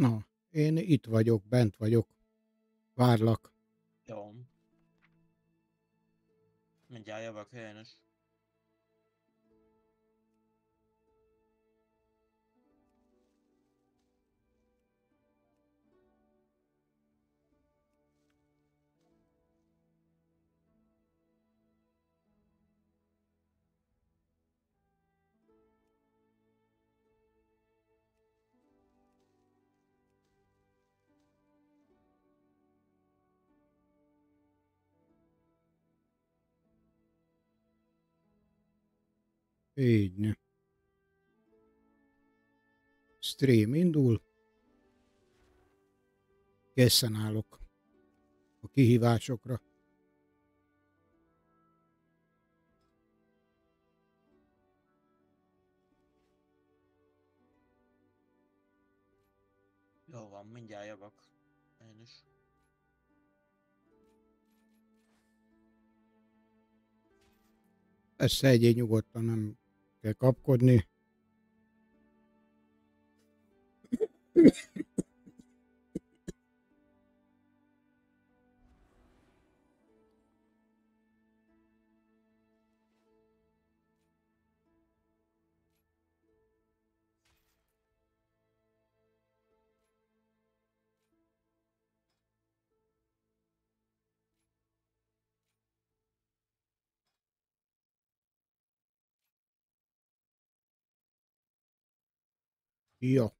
Na, én itt vagyok, bent vagyok. Várlak. Jó. Mindjárt jövök én is. Így. Stream indul. Készen állok a kihívásokra. Jó van, mindjárt jövök. Én is. Ezt egyéb nyugodtan nem kell kapkodni. Ja.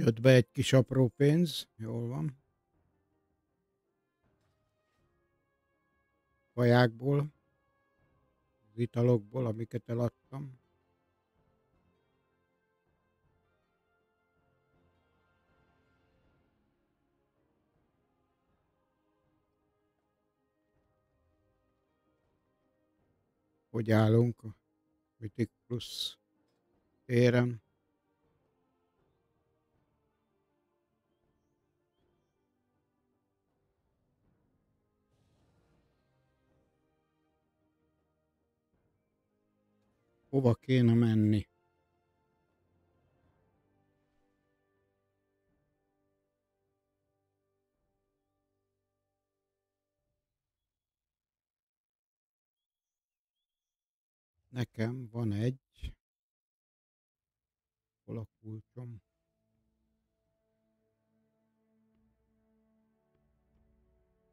Jött be egy kis apró pénz, jól van. Kajákból, az italokból, amiket eladtam. Hogy állunk a Mythic Plus téren? Hova kéne menni? Nekem van egy. Hol a kulcsom?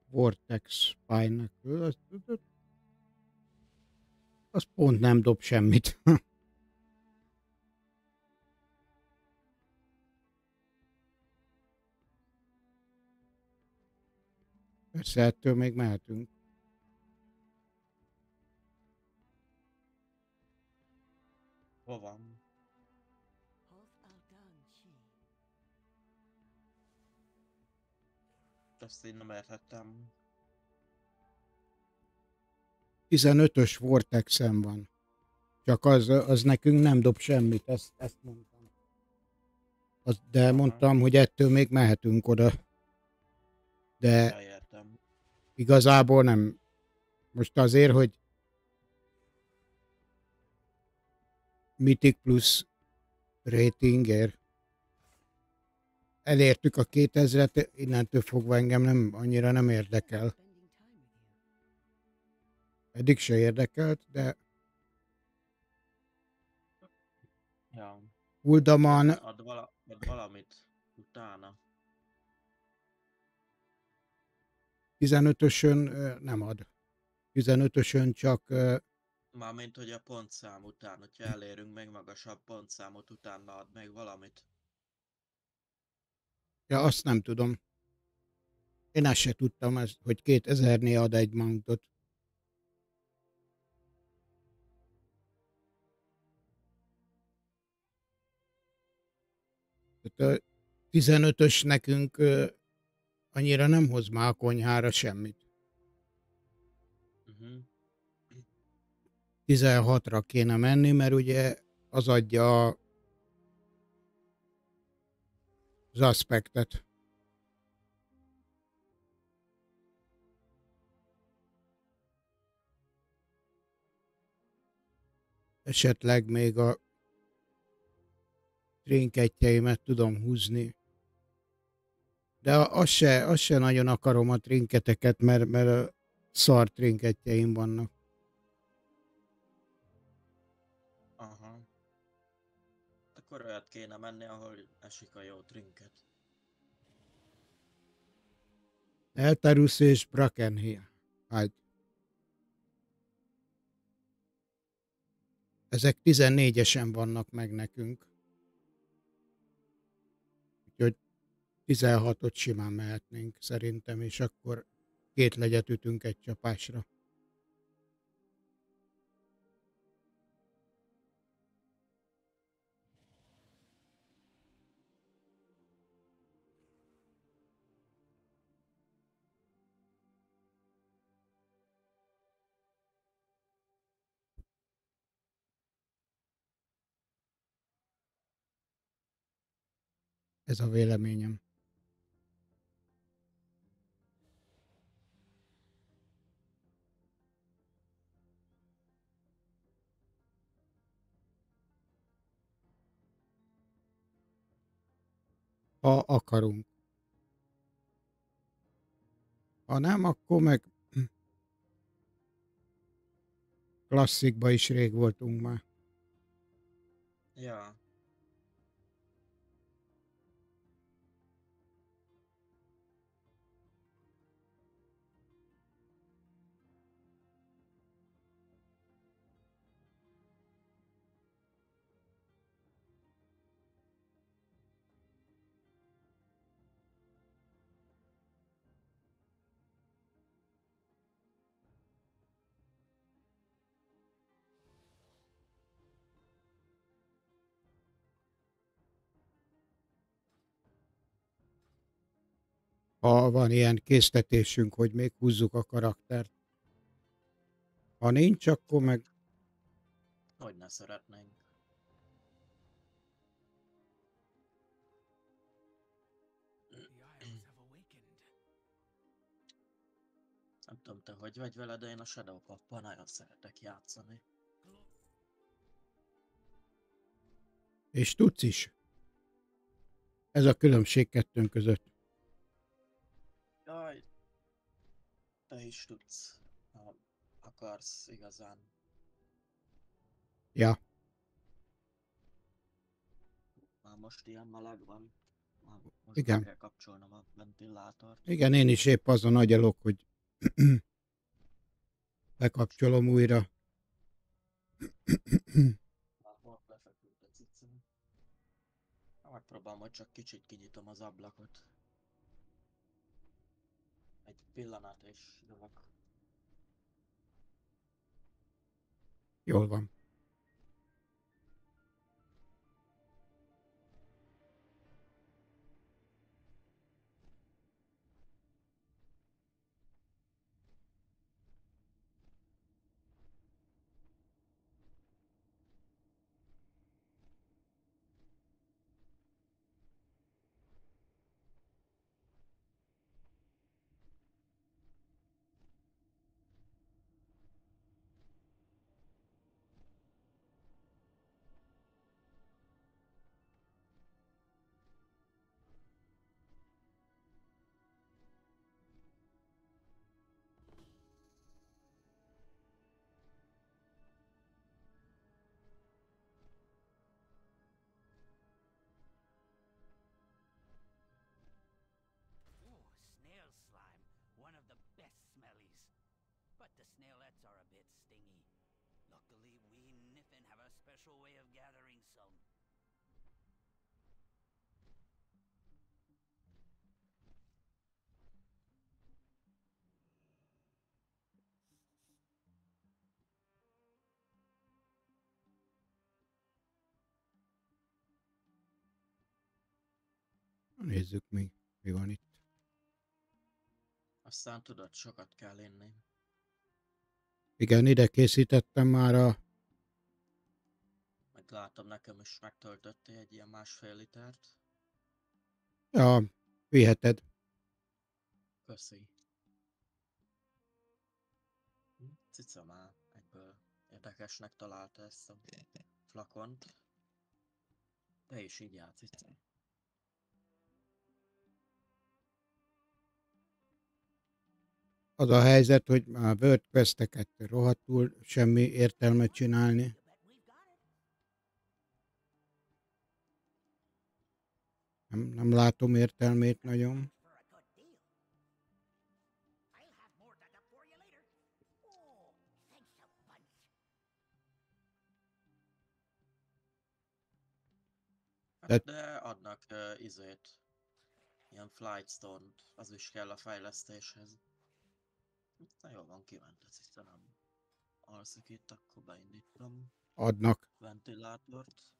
Vortex Spine-nek. Azt az pont nem dob semmit. Persze ettől még mehetünk. Hova? Ezt én nem értettem. 15-ös Vortexen van. Csak az, az nekünk nem dob semmit, ezt, ezt mondtam. Az, de mondtam, hogy ettől még mehetünk oda. De igazából nem. Most azért, hogy Mythic Plus ratingért elértük a 2000-et, innentől fogva engem nem, annyira nem érdekel. Eddig se érdekelt, de Ja. Uldaman Ad, vala, ad valamit utána. 15-ösön ö, nem ad. 15-ösön csak Mármint, hogy a pontszám után, hogyha elérünk még magasabb pontszámot, utána ad még valamit. ja, azt nem tudom. Én azt se tudtam, hogy 2000-nél ad egy mountot. 15-ös nekünk annyira nem hoz már a konyhára semmit. Uh-huh. 16-ra kéne menni, mert ugye az adja az aspektet. Esetleg még a trinketjeimet tudom húzni. De az se, az se nagyon akarom a trinketeket, mert, mert szar trinketjeim vannak. Aha. Akkor olyat kéne menni, ahol esik a jó trinket. Eltarus és Brackenhill. Hát. Ezek 14-esen vannak meg nekünk. 16-ot simán mehetnénk szerintem, és akkor két legyet ütünk egy csapásra. Ez a véleményem. Ha akarunk. Ha nem, akkor meg klasszikba is rég voltunk már. Ja. Ha van ilyen késztetésünk, hogy még húzzuk a karaktert. Ha nincs, akkor meg Hogy ne szeretnénk. Nem tudom te, hogy vagy vele, de én a Shadow Pop-ban nagyon szeretek játszani. és tudsz is. Ez a különbség kettőnk között. Te is tudsz, ha akarsz igazán. Ja, Már most ilyen meleg van. Már most Igen. kell kapcsolnom a ventilátort. igen, én is épp azon agyalok, hogy bekapcsolom újra. Megpróbálom, hogy csak kicsit kinyitom az ablakot. Egy pillanat és jövök. Jól van. Snailets are a bit stingy. Luckily, we Niffin have a special way of gathering some. Nézzük mi, mi van itt. Aztán tudod, sokat kell inni. Igen, ide készítettem már a... Meg látom, nekem is megtöltöttél egy ilyen másfél litert. Ja, viheted. Köszi. Cica már egyből érdekesnek találta ezt a flakont. Te is így játsz, Az a helyzet, hogy a WordQuest-eket rohadtul semmi értelme csinálni. Nem, nem látom értelmét nagyon. Bunch. Hát De adnak uh, izét. Ilyen Flightstone-t, az is kell a fejlesztéshez. Na jó van, kiment ez itt, nem alszik itt, akkor beindítom Adnak. ventilátort.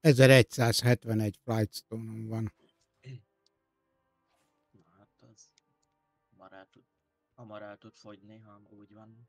1171 Flightstone-on van. Na hát az hamar el tud, hamar el tud fogyni, ha úgy van.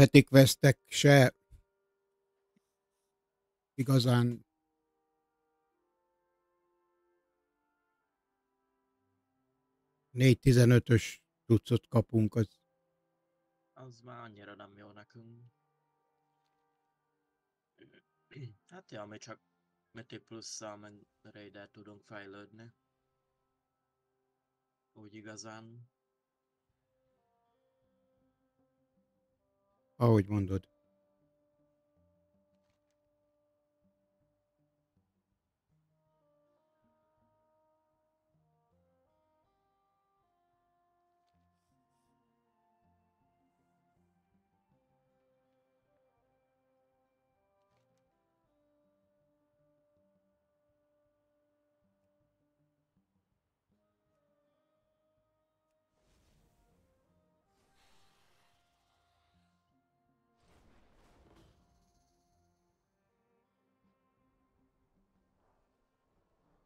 Heti questek se igazán négy 15-ös tucot kapunk, az Az már annyira nem jó nekünk. Hát ja, mi csak Mythic plusszal meg Raider tudunk fejlődni. Úgy igazán. Ahogy mondod.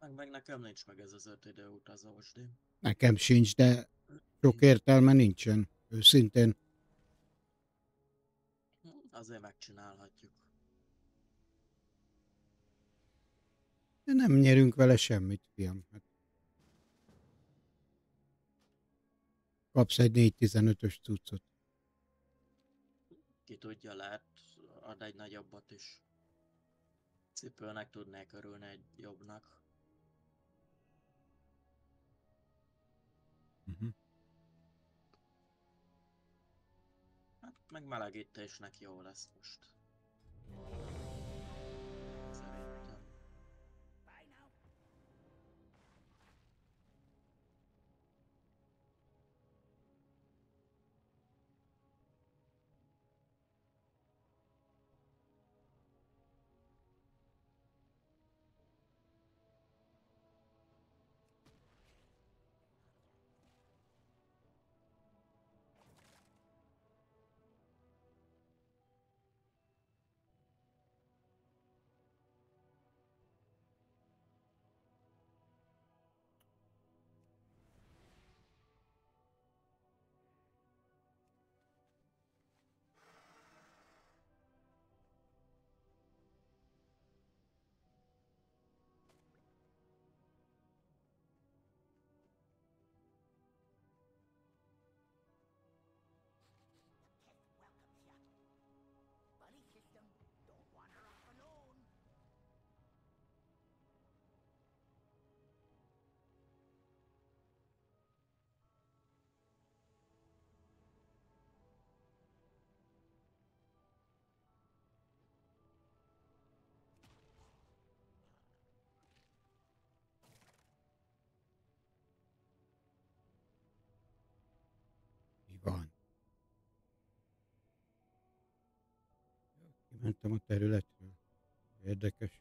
Meg, meg nekem nincs meg ez az öt időutazós, de Nekem sincs, de sok értelme nincsen, őszintén. azért megcsinálhatjuk. De nem nyerünk vele semmit, fiam. Hát kapsz egy 4-15-ös cuccot. Ki tudja, lehet ad egy nagyobbat is. Cipőnek tudnék örülni egy jobbnak. Uh-huh. Hát meg melegítésnek jó lesz most. Kimentem a területről. Érdekes.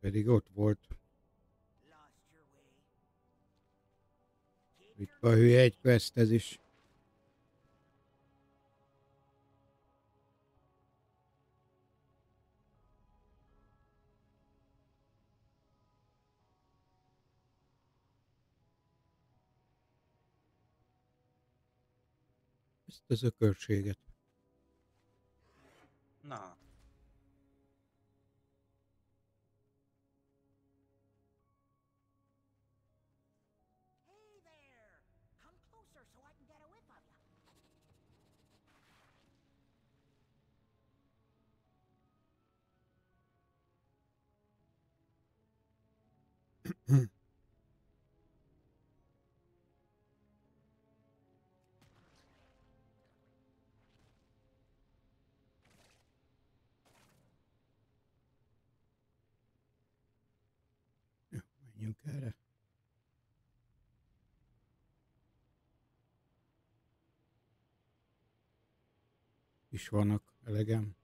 Pedig ott volt. Itt a hülye egy quest ez is. Ökörséget. Na, Is vannak elegem.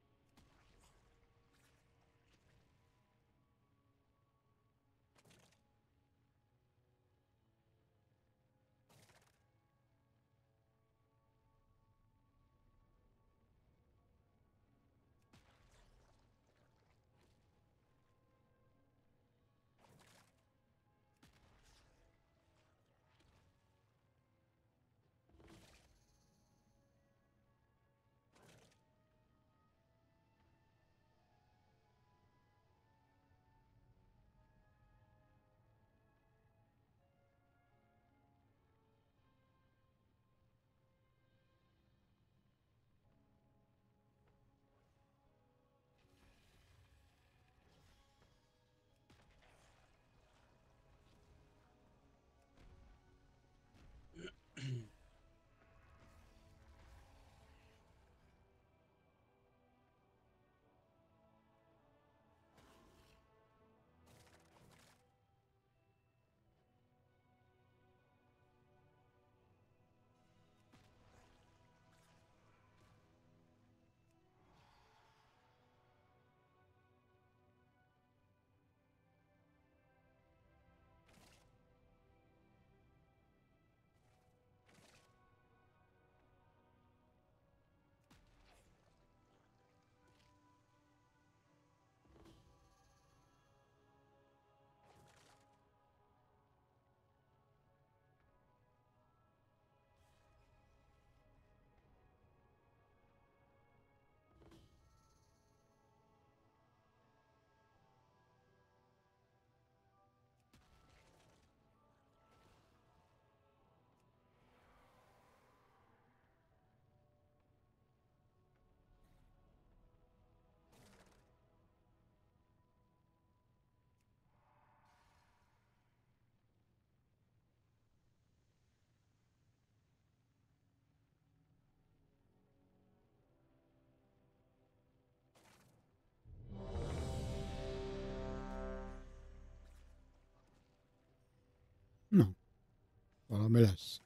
Valami lesz.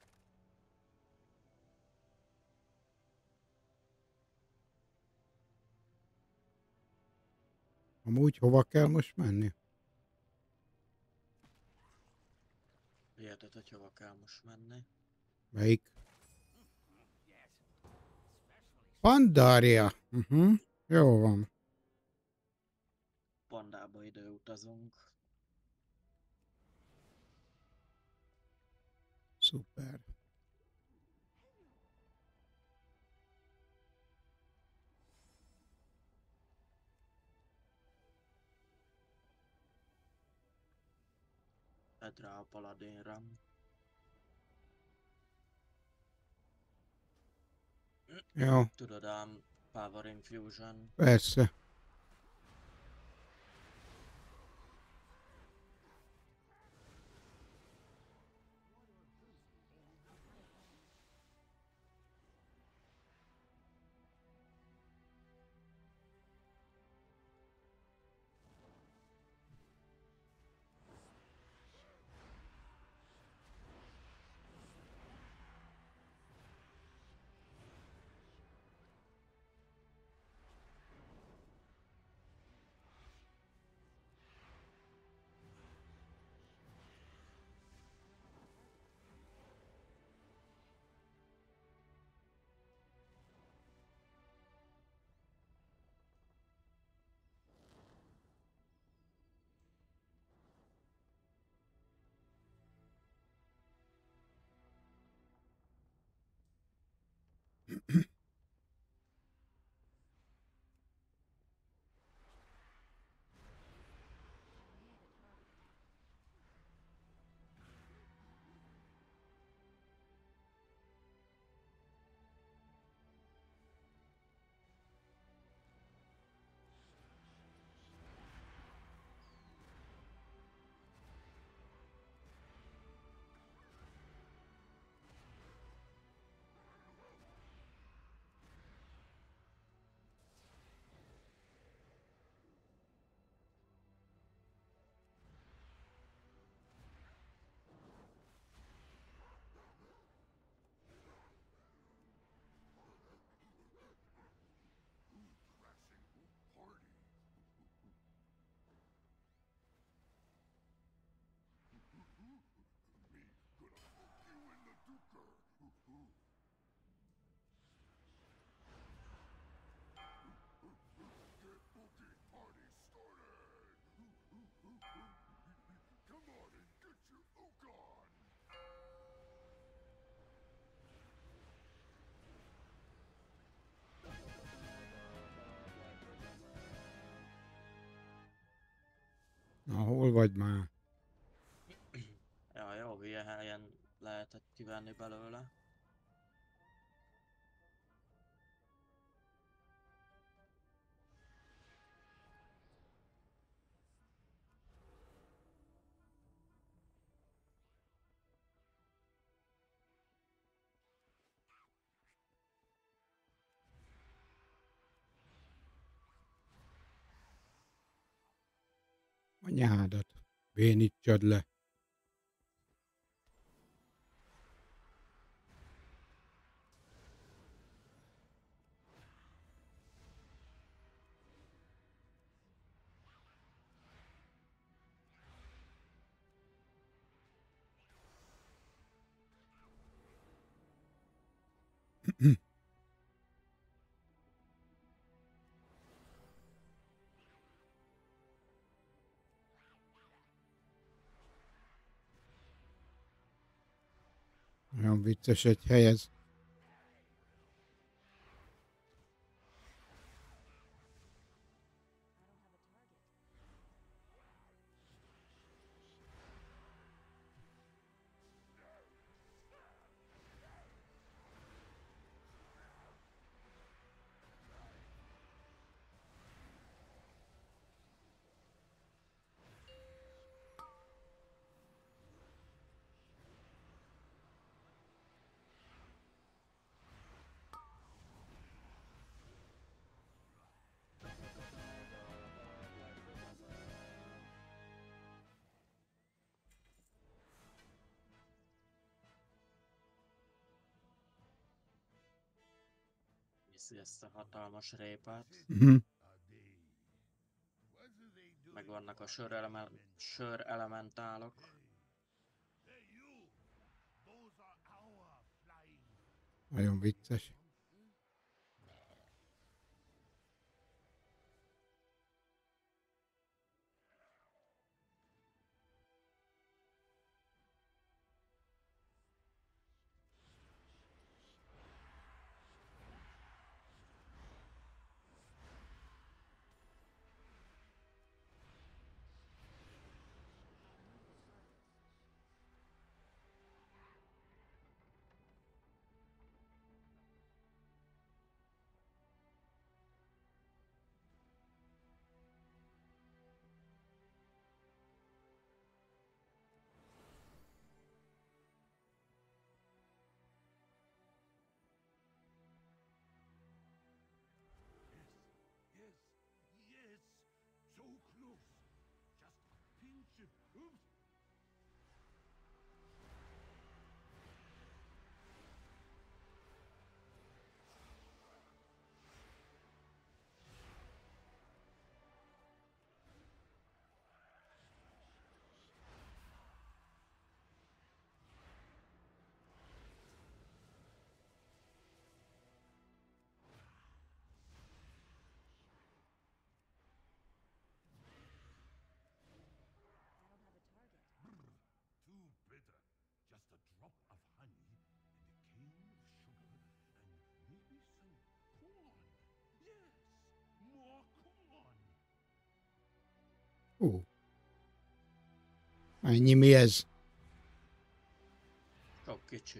Amúgy hova kell most menni? érted, hogy hova kell most menni? Melyik? Pandaria. Uh-huh. Jó van. Pandába időutazunk. Szuper. Edd rá a paladinra. Jó, Tudod, a Power Infusion. persze. Hagyd már. Ja, jó, hülye helyen lehetett kivenni belőle. Anyádat. Bénítsad le. Olyan vicces ezt a hatalmas répát. Mhm. Meg vannak a sör, eleme, sör elementálok. Nagyon vicces. A pinch of oops. Ennyi mi ez? Sok kicsi.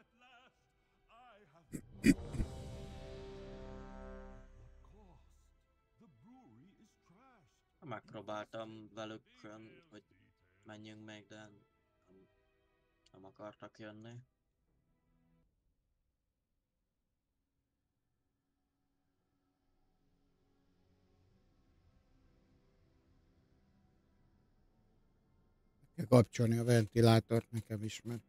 at last. I have. what cost? The brewery is trashed. Megpróbáltam velük, hogy menjünk még, de nem, nem akartak jönni. Kapcsolni a ventilátort nekem is, mert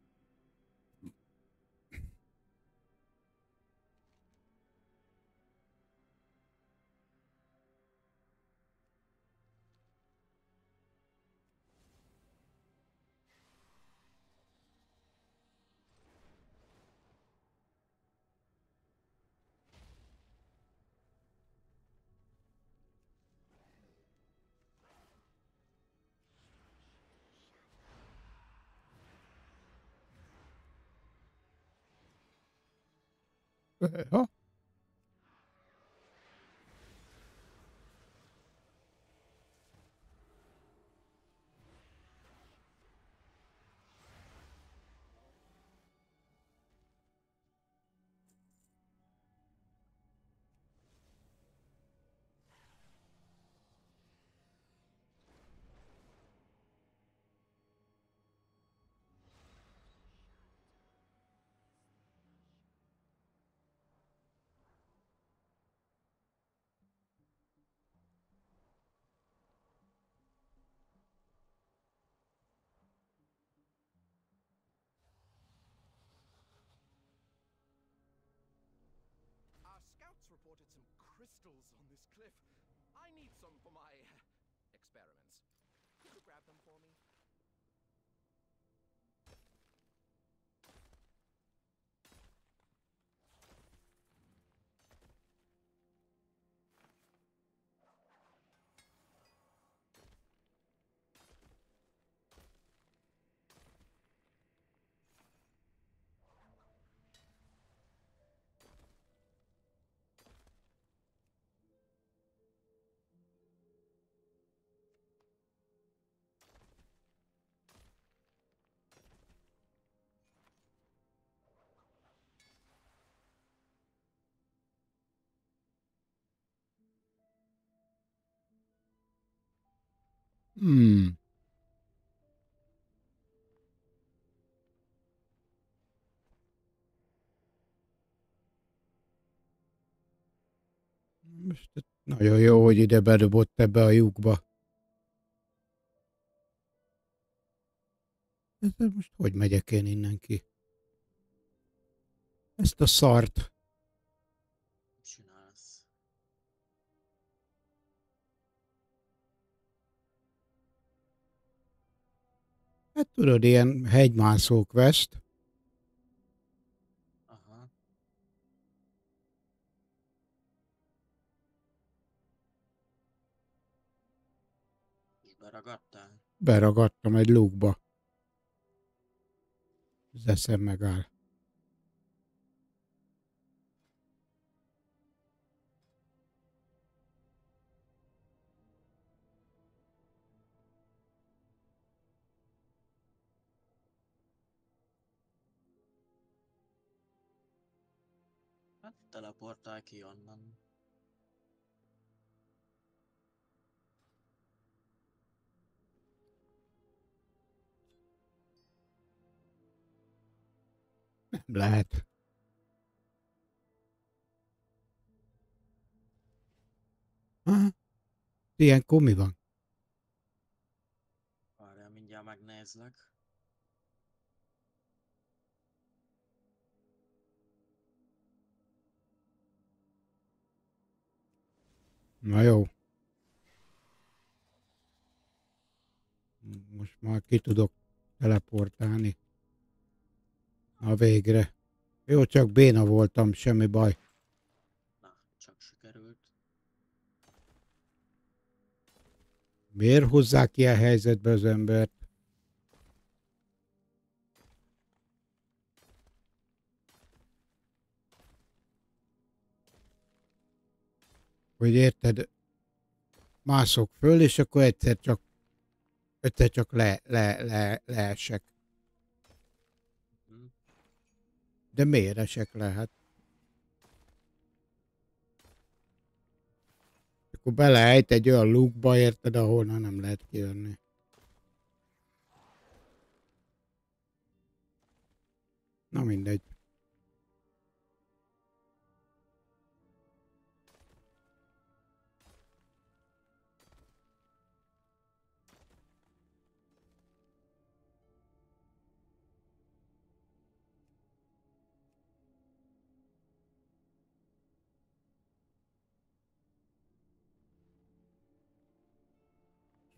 Ha? Reported some crystals on this cliff. I need some for my uh, experiments. Could you grab them for me? Hmm. Most nagyon jó, hogy ide bedobott ebbe a lyukba. Ez most hogy megyek én innen ki? Ezt a szart. Hát tudod, ilyen hegymászó quest. Aha. És beragadtál? Beragadtam egy lukba. Az eszem megáll. Teleportál ki onnan. Nem lehet. Ha? Ilyenkor mi van? Várjál, mindjárt megnézlek. Na jó. Most már ki tudok teleportálni. Na végre. Jó, csak béna voltam, semmi baj. Na, csak sikerült. Miért hozzák ilyen helyzetbe az embert? Hogy érted, mászok föl, és akkor egyszer csak egyszer csak le, le, le, leesek. De miért esek le? Hát akkor beleejt egy olyan lukba, érted, ahonnan nem lehet kijönni. Na mindegy.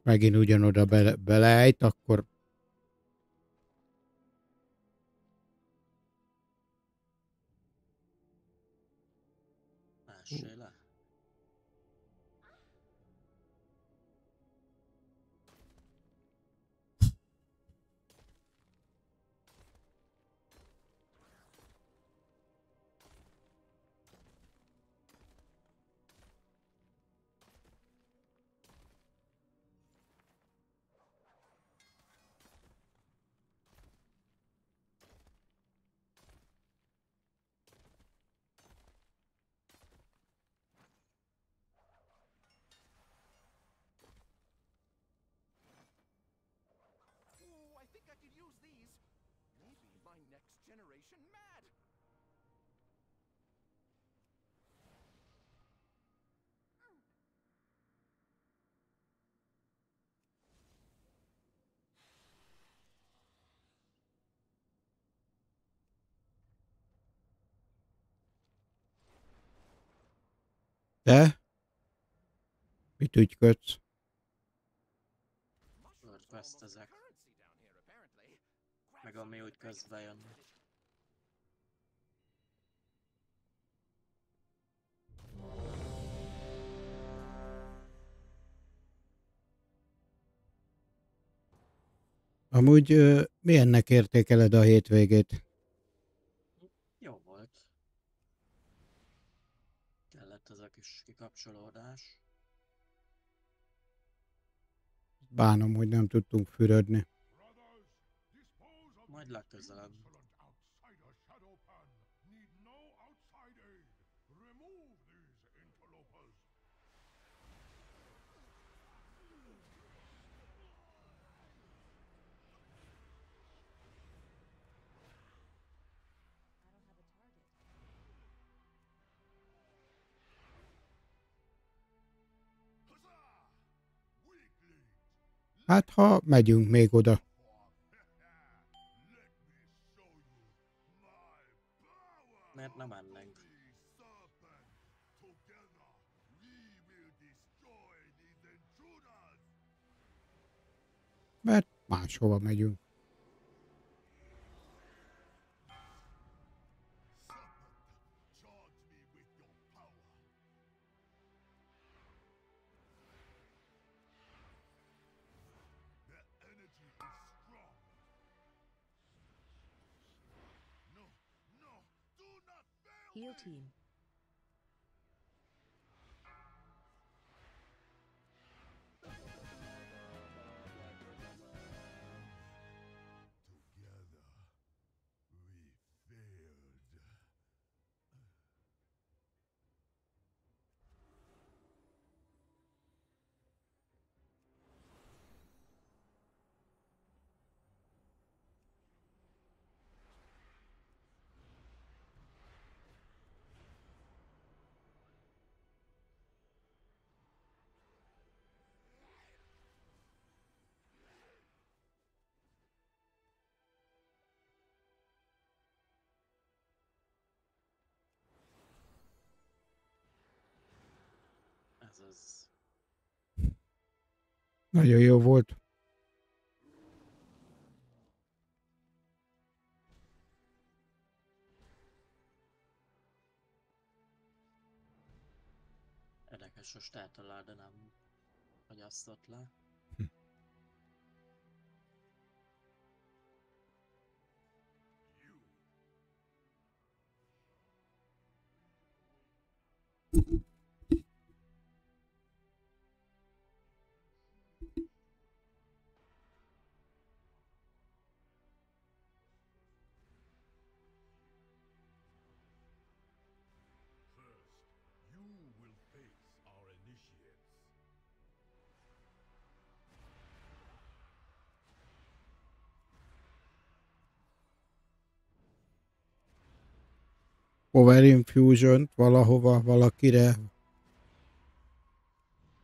Megint ugyanoda bele, beleejt, akkor next generation mad. te? Mit ügyködsz? Mushrooms are Quest almost a ezek. currency down here, apparently. Grab Meg ami úgy közbe jön. Amúgy ö, milyennek értékeled a hétvégét? Jó volt. Kellett ez a kis kikapcsolódás. Bánom, hogy nem tudtunk fürödni. Majd legközelebb. Hát, ha megyünk még oda. let me show you my power. Miért nem mennénk? Mert máshova megyünk. Team. Az. Nagyon jó volt. Érdekes, most eltaláld, de nem fagyasztott le. Power infusion valahova, valakire.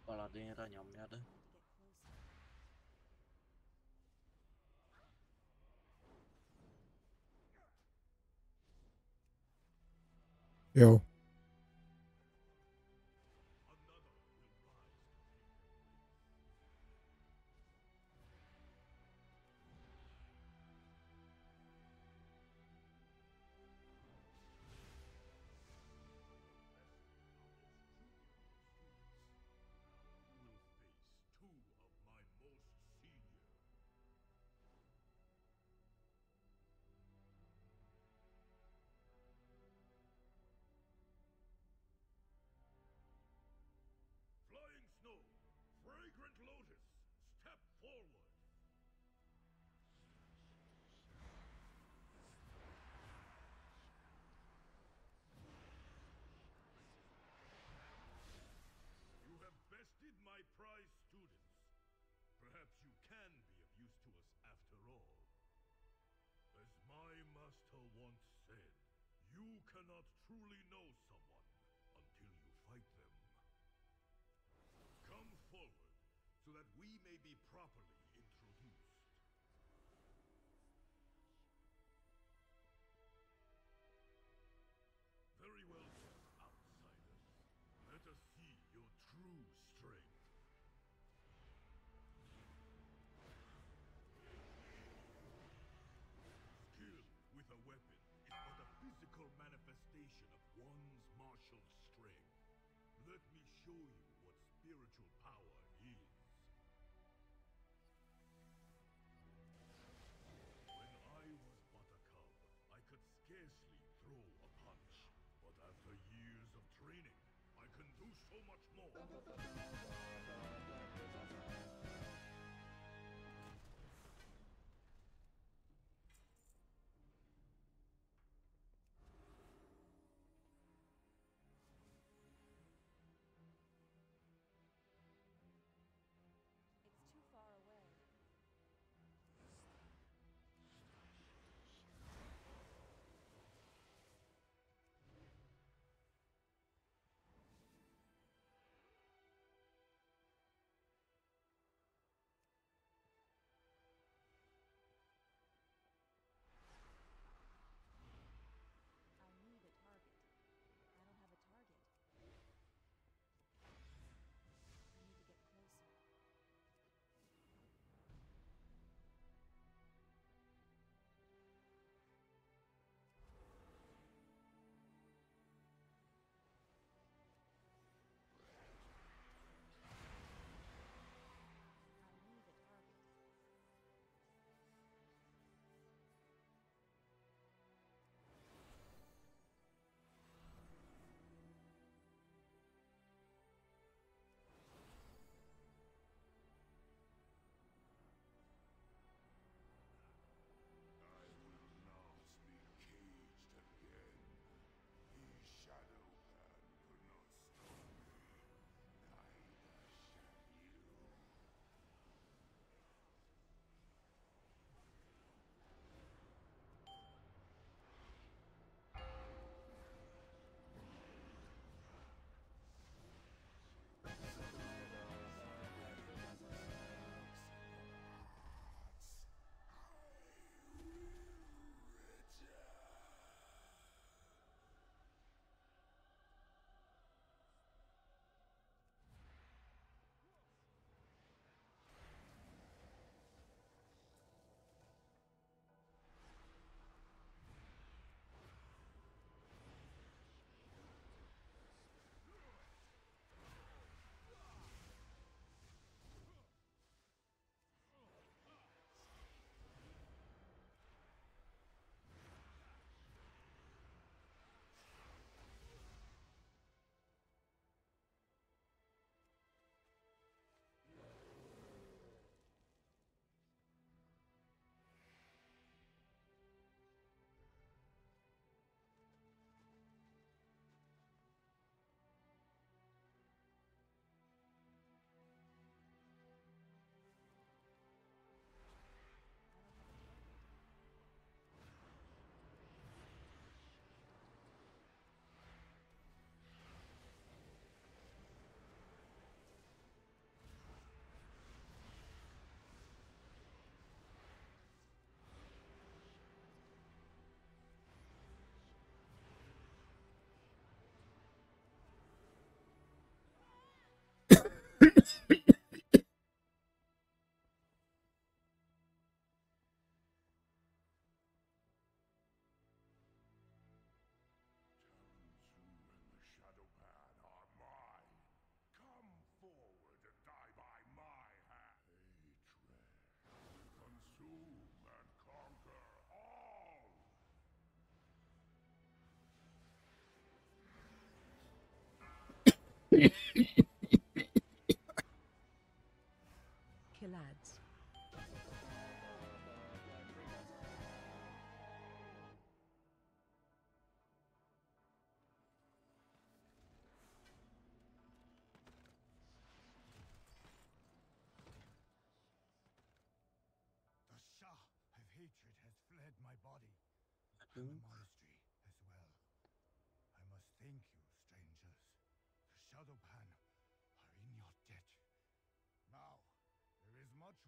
Paladinra nyomjad. Jó. You cannot truly know show you what spiritual power is. When I was but a cub, I could scarcely throw a punch. But after years of training, I can do so much more. Killads. The Shah of hatred has fled my body.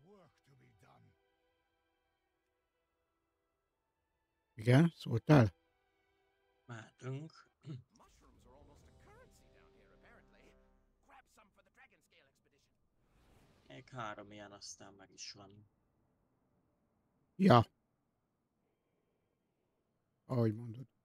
Work to be done. Igen, szóltál? Mehetünk. Mushrooms are almost a currency down here, apparently. Grab some for the Dragon Scale expedition. Még három ilyen, aztán meg is van. Ja. Ahogy mondod.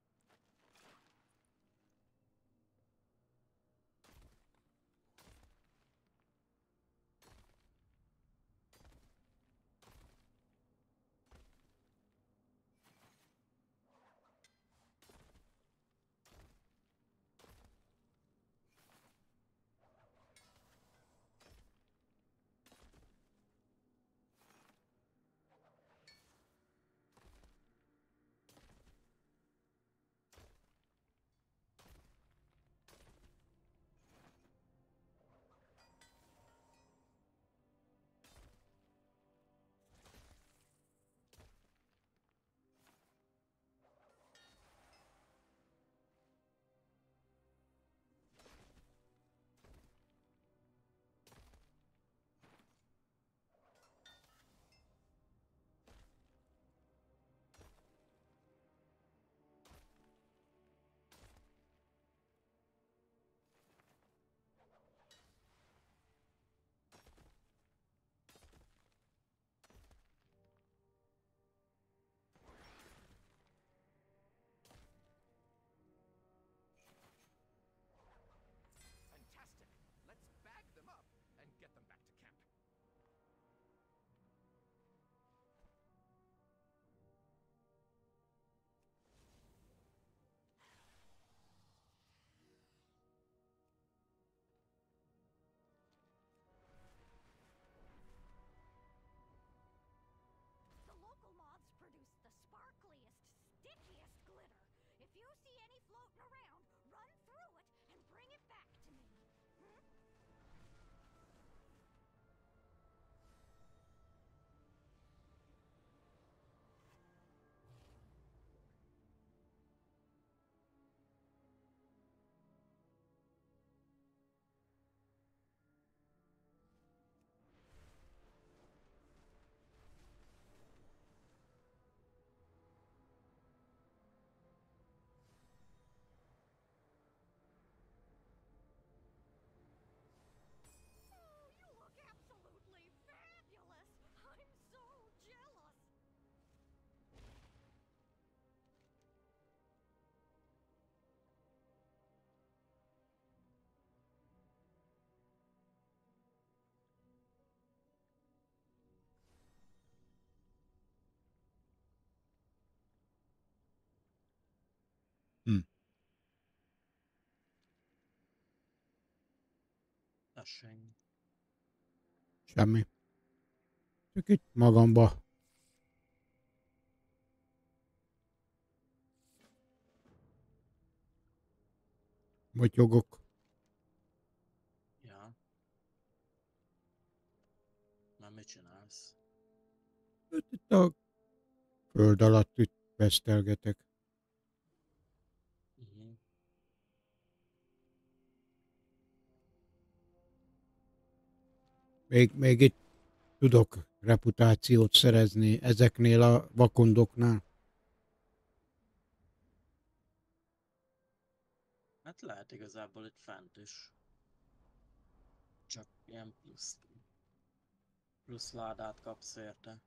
Tessék. Semmi. Csak itt magamba. Motyogok. Ja. Na, mit csinálsz? Itt a föld alatt itt vesztelgetek. Még, még itt tudok reputációt szerezni ezeknél a vakondoknál. Hát lehet igazából itt fent is. Csak ilyen plusz... Plusz ládát kapsz érte.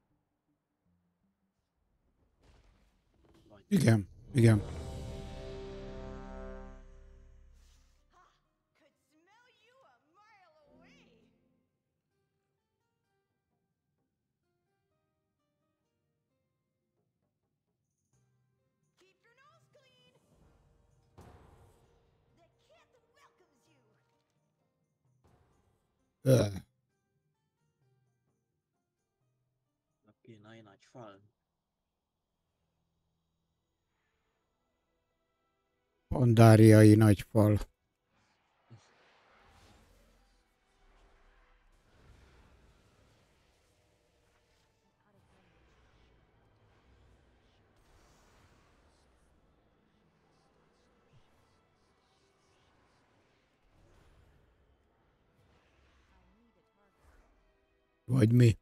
Vagy... Igen, igen. A kínai nagy fal. pandáriai nagy fal. Vagy mi?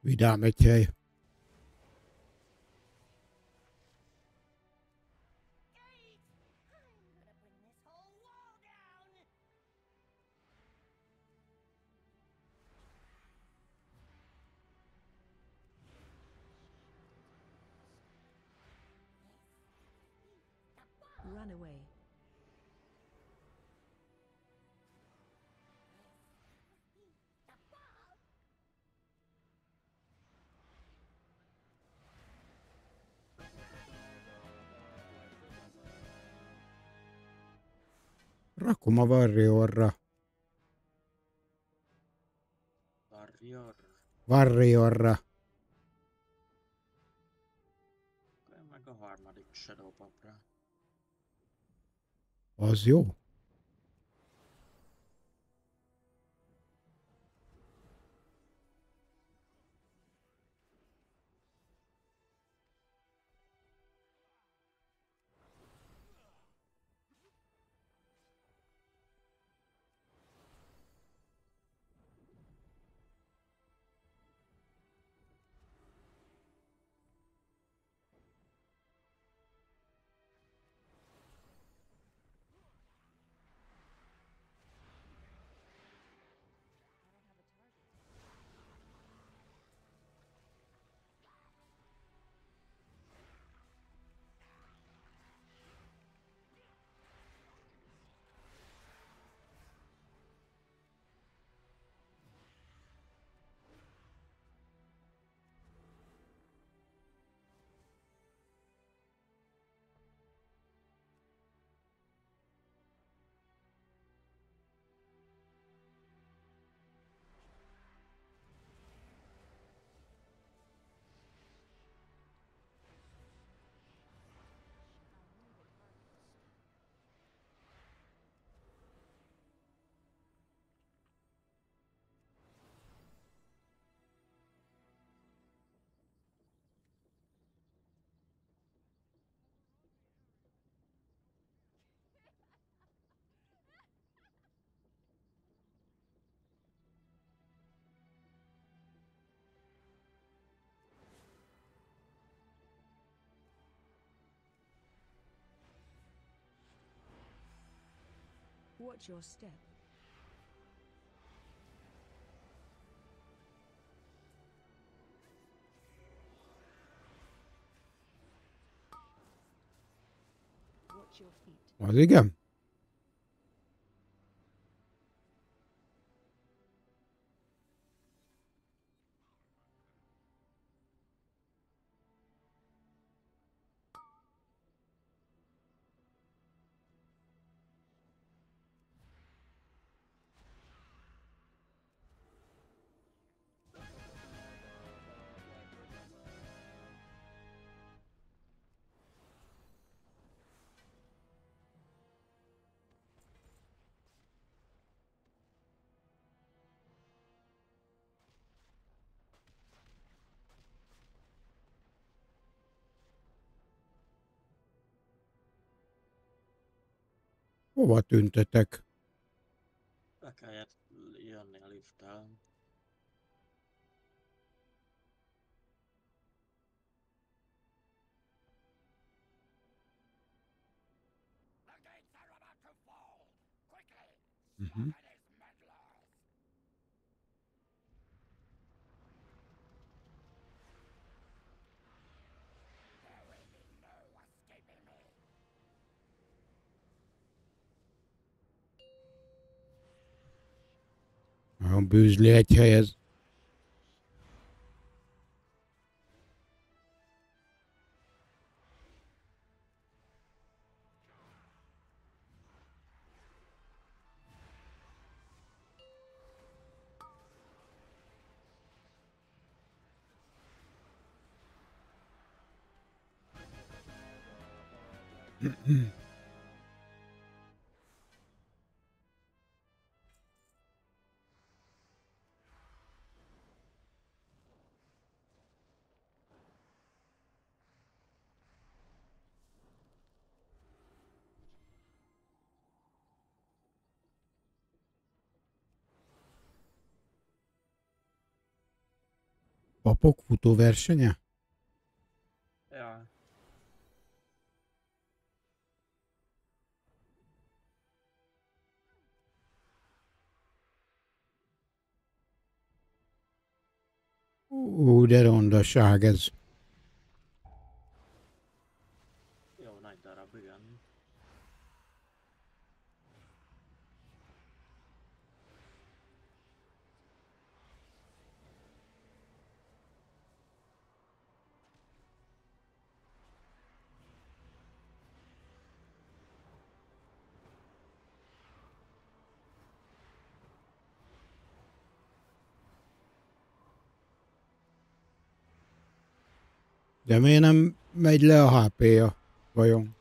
Vidám egy Rakom a Warriorra. Warrior. Warriorra. Akkor meg a harmadik Shadow Popra. Az jó. Watch your step. Watch your feet. Az igen? Hova tüntetek? Be kellett jönni a lifttel. Mhm. The Olyan bűzli egy Papok futóversenye? Ja. Ú, de rondaság ez. De miért nem megy le a HP-ja? Vajon?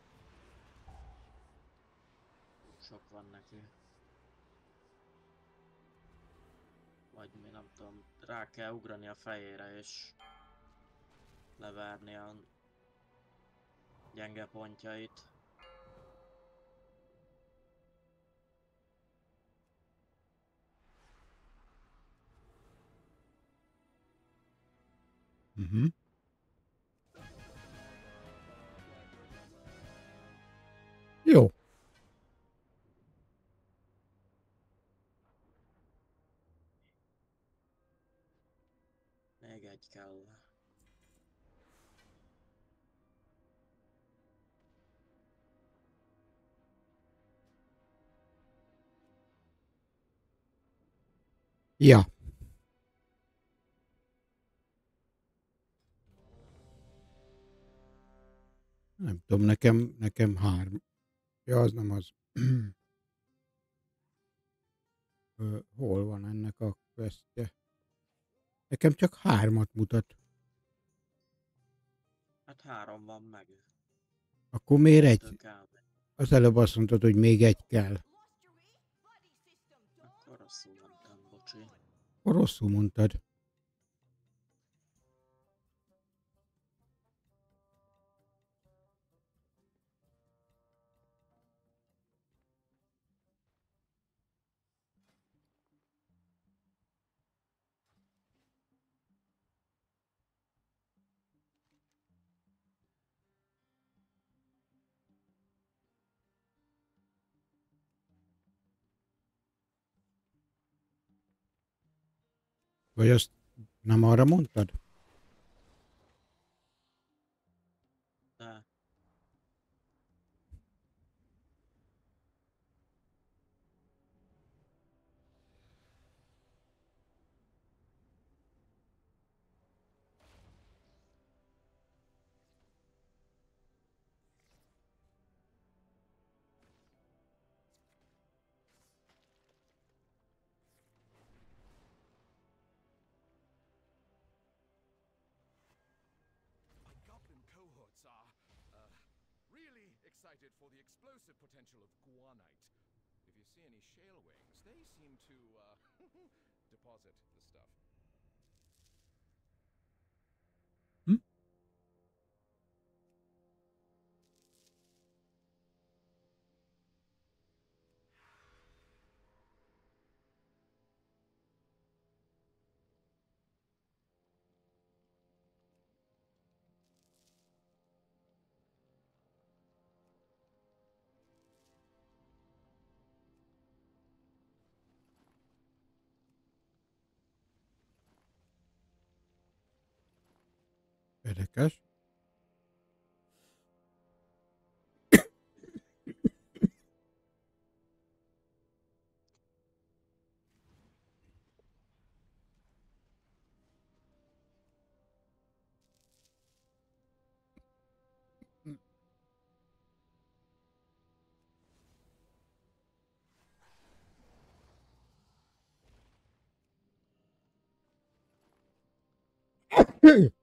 Sok van neki. Vagy mi nem tudom, rá kell ugrani a fejére és leverni a gyenge pontjait. Uh-huh. Jó. Még egy kell. Ja. Nem tudom, nekem, nekem három. Ja, az nem az. Ö, Hol van ennek a questje? Nekem csak hármat mutat. Hát három van meg. Akkor miért egy? Az előbb azt mondtad, hogy még egy kell. Akkor rosszul mondtam, bocsi. Akkor rosszul mondtad. Vagy azt nem excited for the explosive potential of guanite. If you see any shale wings, they seem to, uh, deposit the stuff. Bereket. Hey.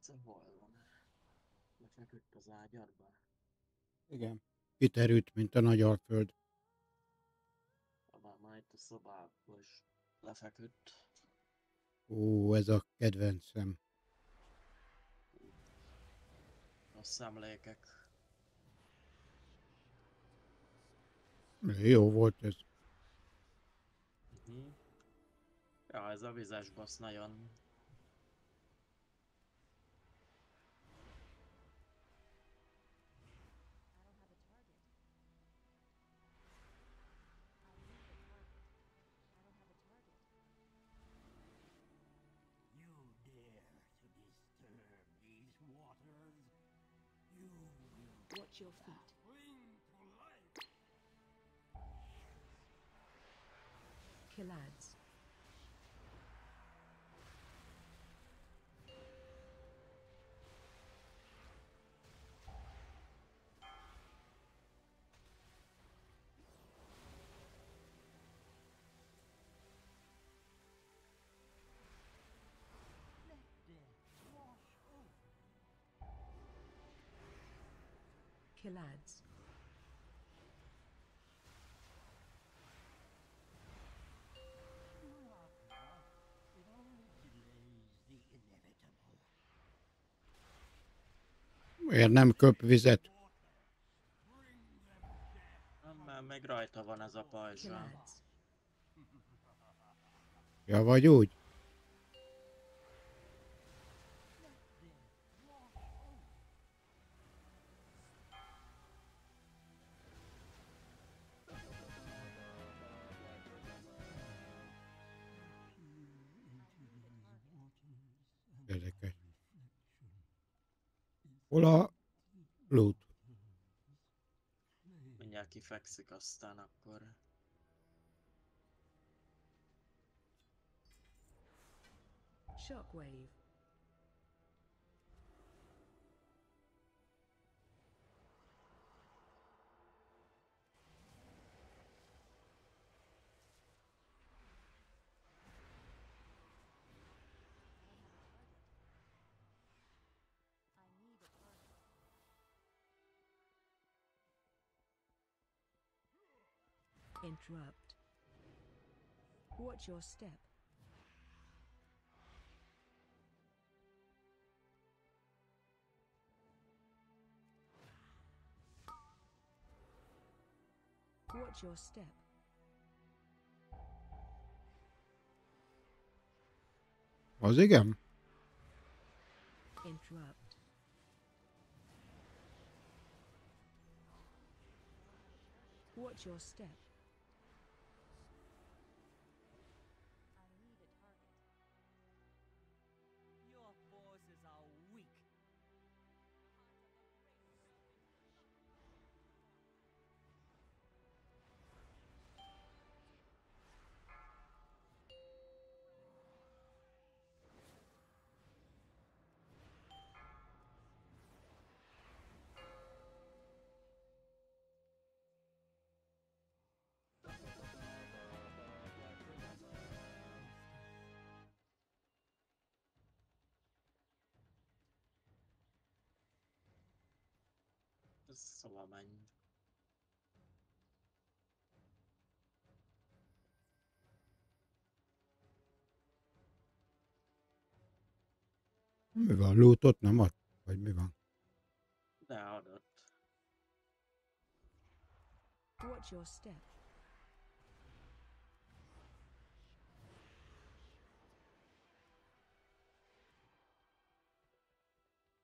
Cica hol van? Lefeküdt az ágyadba? Igen. Kiterült, mint a nagy alföld. Abban itt a szobákban is lefeküdt. Ó, ez a kedvencem. A szemlékek. Jó volt ez. Mhm. Ja, ez a vizes bassz nagyon. It delays the inevitable. Miért nem köp vizet? Nem, mert még rajta van ez a pajzsa. Ja, vagy úgy? Hol a loot? Mindjárt kifekszik aztán akkor. Shockwave. Interrupt. Watch your step. Watch your step. Az igen? Interrupt. Watch your step. Ez szóval menj. Mi van, lootot nem ad? Vagy mi van? De adott. Watch your step.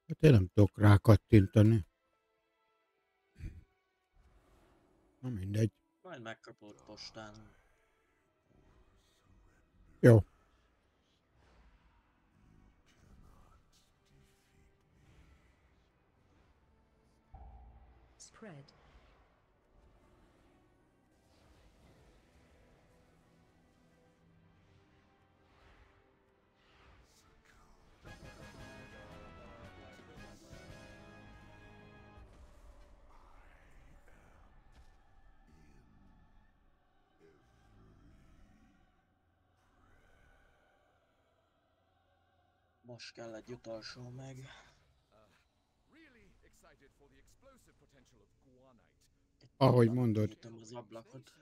Hát én nem tudok rá Na mindegy. Majd megkapod postán. Jó. Spread. Most kell egy utolsó meg. Ahogy mondod. nyitom az ablakot.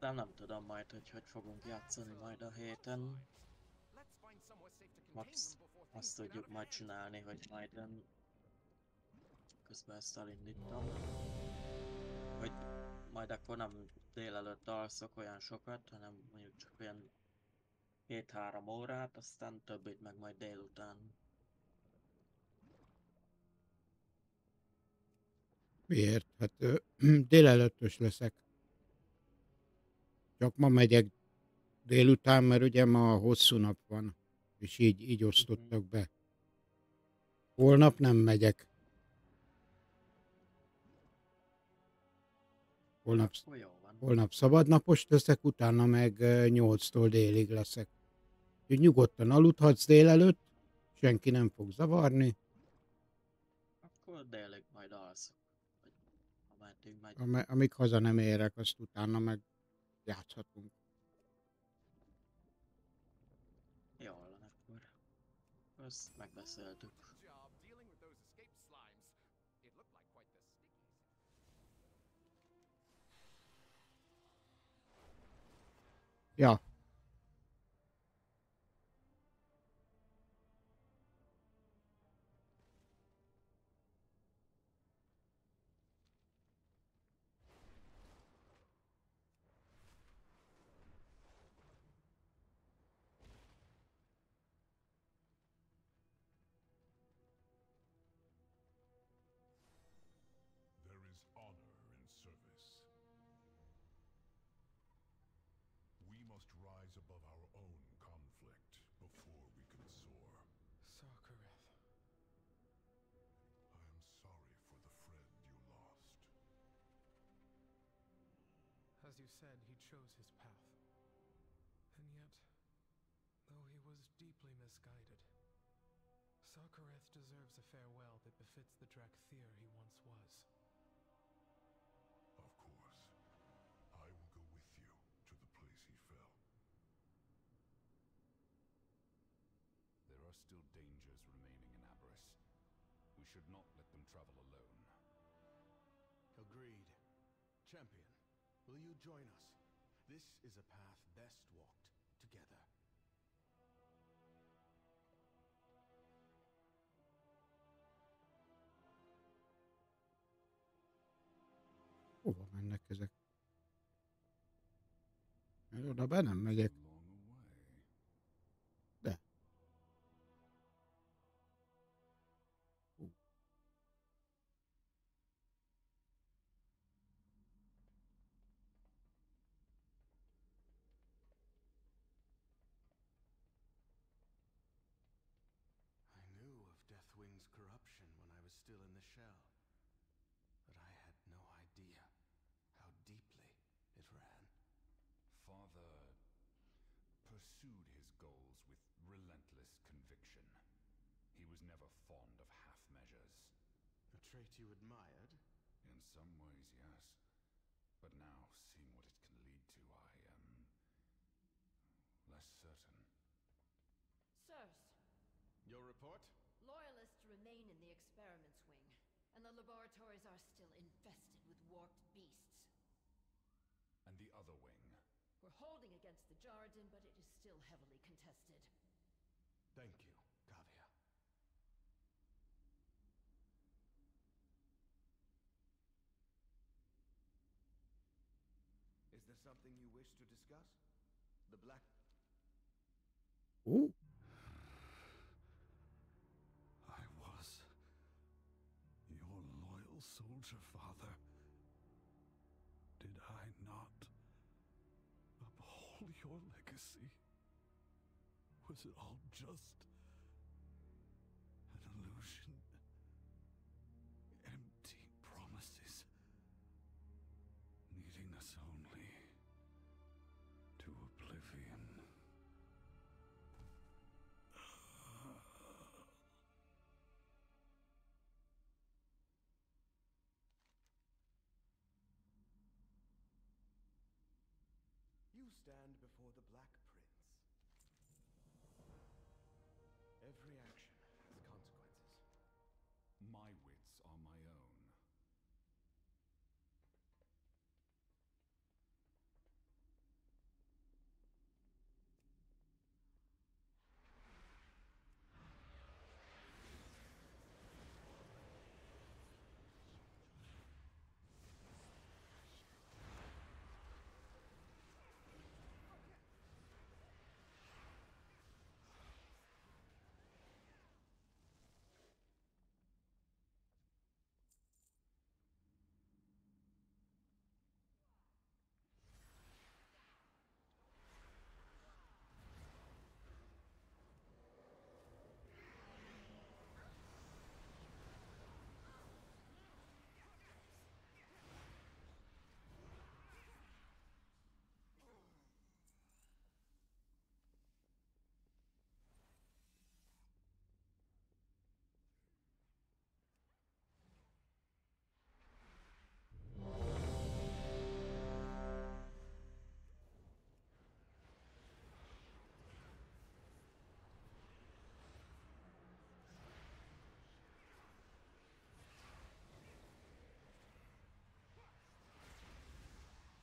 De nem tudom majd, hogy hogy fogunk játszani majd a héten. Max, azt tudjuk majd csinálni, hogy majd közben ezt elindítom. Hogy majd akkor nem délelőtt alszok olyan sokat, hanem mondjuk csak olyan 7-3 órát, aztán többit meg majd délután. Miért? Hát délelőttös leszek. Csak ma megyek délután, mert ugye ma hosszú nap van, és így, így osztottak be. Holnap nem megyek. Holnap, holnap szabadnapos leszek, utána meg ö, 8-tól délig leszek. Úgyhogy nyugodtan aludhatsz délelőtt, senki nem fog zavarni, Akkor délig majd alszok. Ameddig megy. Am- amíg haza nem érek, azt utána meg játszhatunk. Jól van akkor. Ezt megbeszéltük. Good said he chose his path. And yet, though he was deeply misguided, Sarkareth deserves a farewell that befits the Drakthir he once was. Of course. I will go with you to the place he fell. There are still dangers remaining in Abaris; We should not let them travel alone. Agreed. Champion, will you join us? This is a path best walked together. Hova mennek ezek? Oda be nem megyek. Pursued his goals with relentless conviction. He was never fond of half measures. A trait you admired? In some ways, yes. But now, seeing what it can lead to, I am less certain. Sirs, Your report? loyalists remain in the experiments wing, and the laboratories are still infested with warped beasts. And the other wing? We're holding against the Jarden, but it is still heavily contested. Thank you, Kavia. Is there something you wish to discuss? The Black... Ó, I was your loyal soldier, father. Did I not uphold your legacy? Was it all just an illusion? Empty promises, leading us only to oblivion. You stand before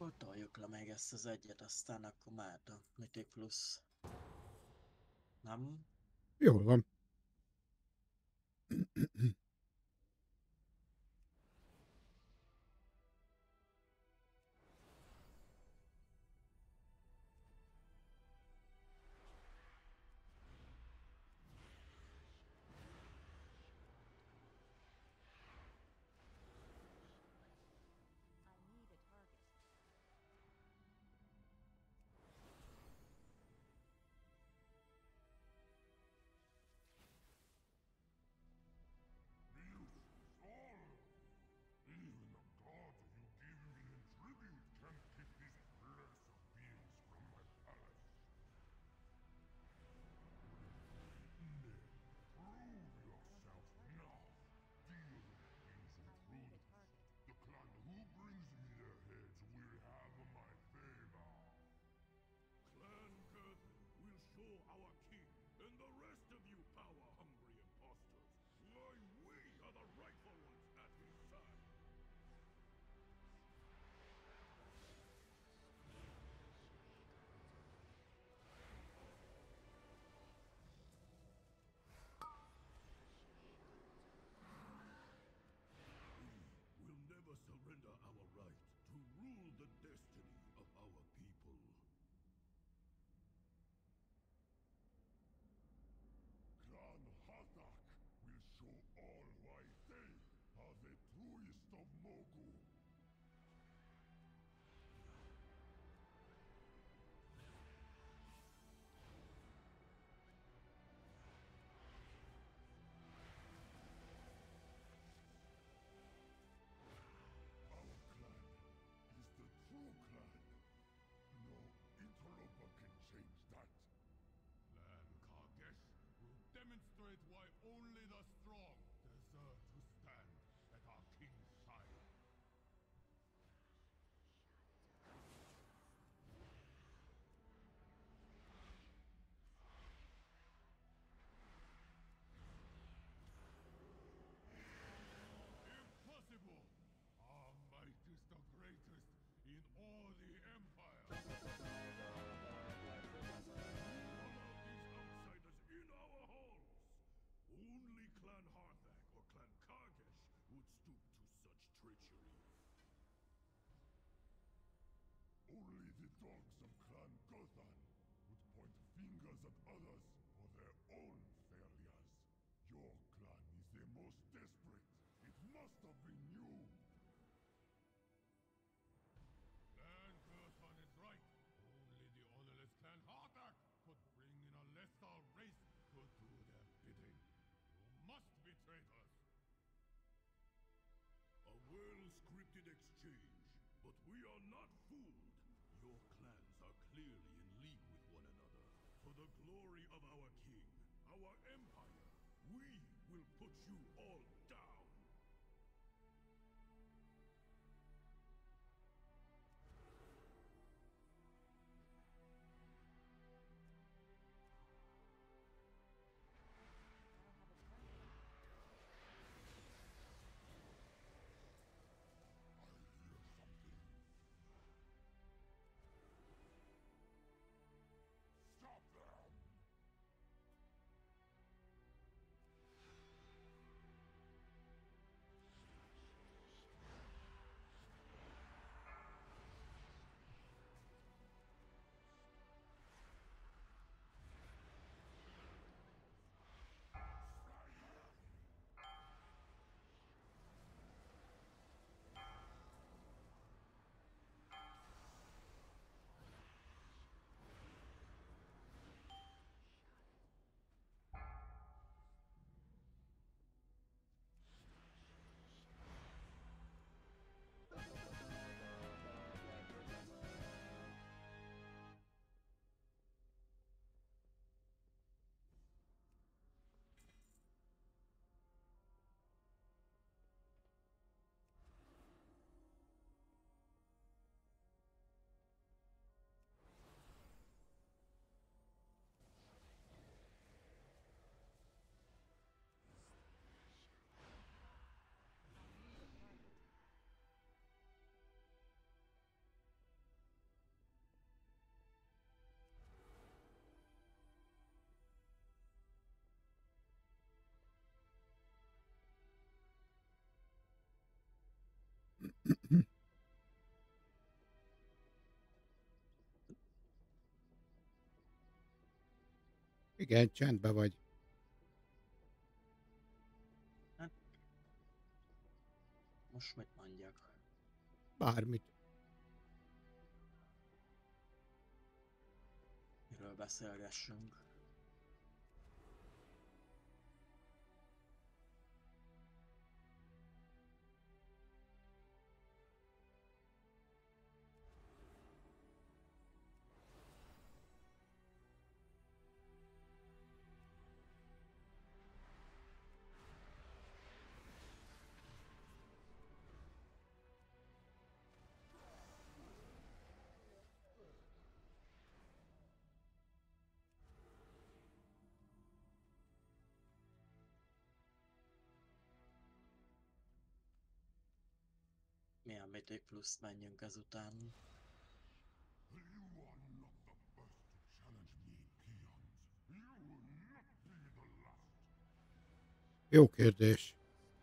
Akkor toljuk le még ezt az egyet, aztán akkor mehet a Mythic Plus. Nem? jól van. Because of others or their own failures. Your clan is the most desperate. It must have been you. Clan Gerson is right. Only the honorless clan Hardak could bring in a lesser race to do their bidding. You must betray us. A well-scripted exchange, but we are not fooled. Your clans are clearly the glory of our king, our empire, we will put you Igen, csendben vagy. Most mit mondjak? Bármit. Miről beszélgessünk? Mythic plusz menjünk ezután? You are not the first to challenge me, peons. You will not be the last. Jó kérdés.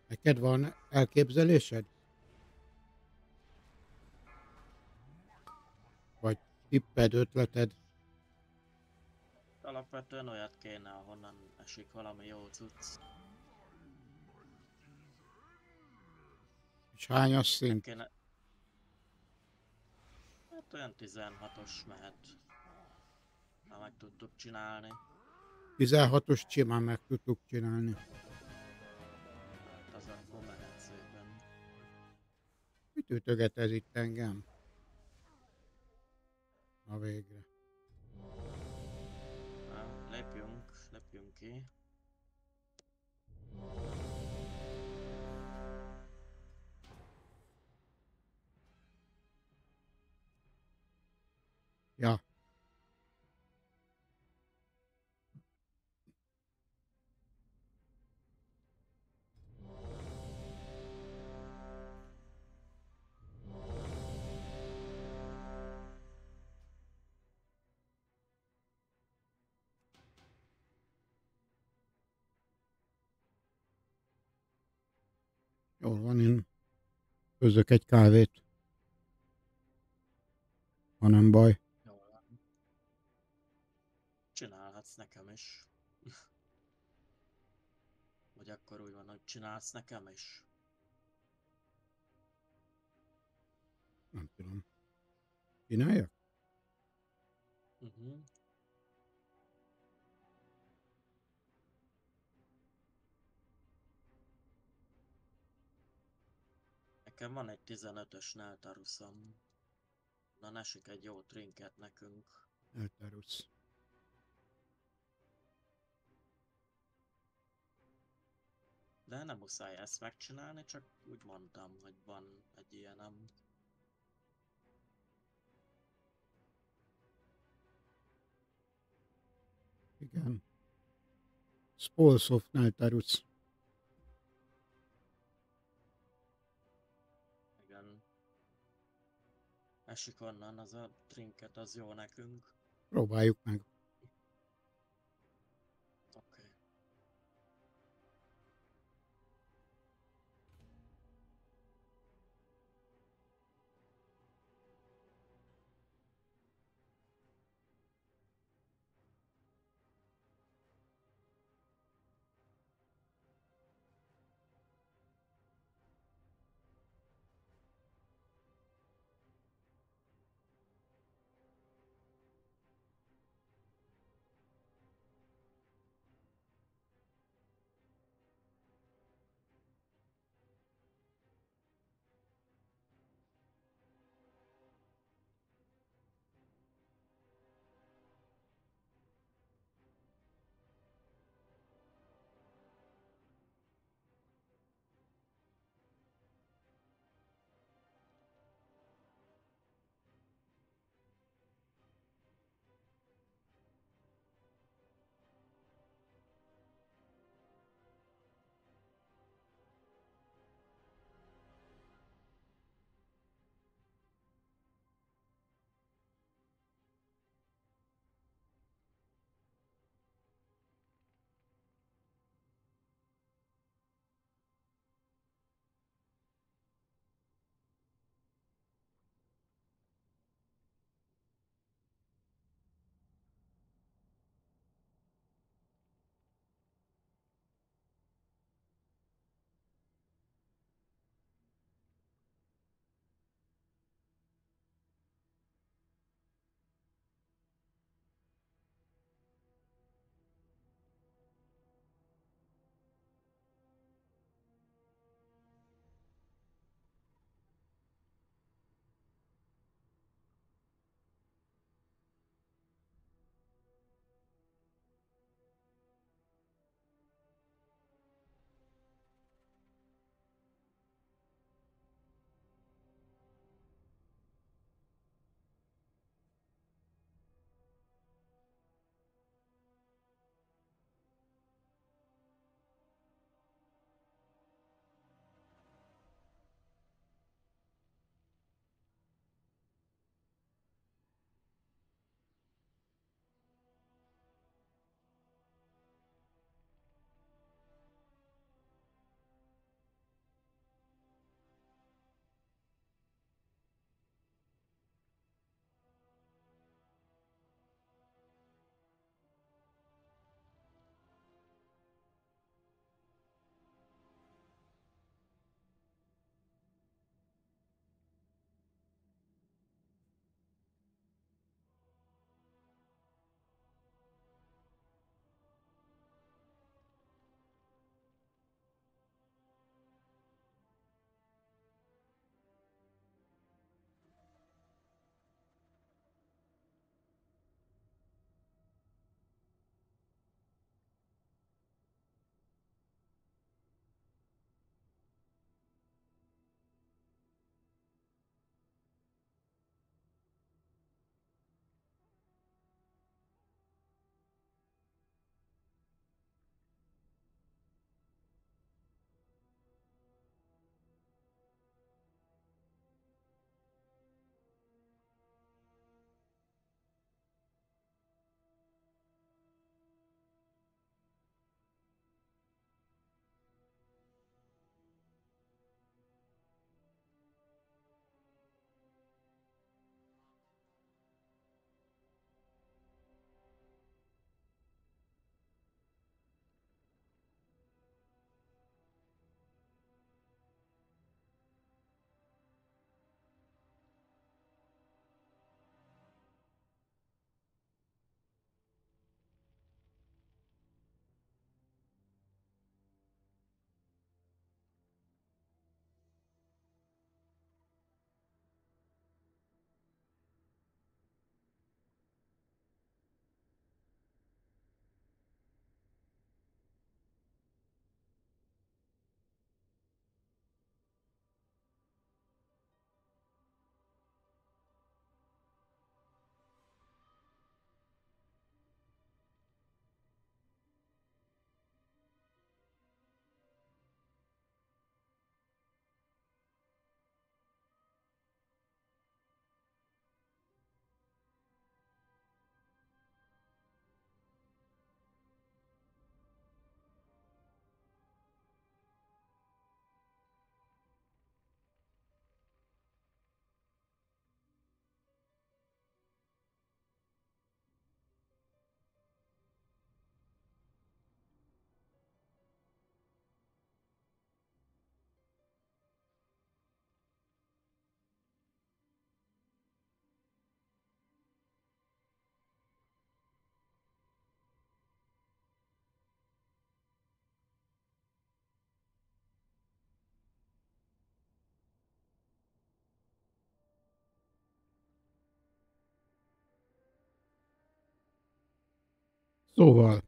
Neked van elképzelésed? Vagy tipped, ötleted? Alapvetően olyat kéne, ahonnan esik valami jó cucc. És hányas szint? Kéne... Hát olyan 16-os mehet. Ha meg tudtuk csinálni. 16-os simán meg tudtuk csinálni. Hát az akkor mehet szépen. Mit ütöget ez itt engem? Na végre. Na, lépjünk, lépjünk ki. Ja. Jól van, én főzök egy kávét. Ha nem baj. Csinálsz nekem is. Nem tudom. Csináljak? Uh-huh. Nekem van egy 15-ös Neltaruszom. Na nesik egy jó trinket nekünk. Eltárusz. De nem muszáj ezt megcsinálni, csak úgy mondtam, hogy van egy ilyenem. Igen. Spolsoft Neltarusz. Igen. Esik onnan, az a trinket, az jó nekünk. Próbáljuk meg. Szóval.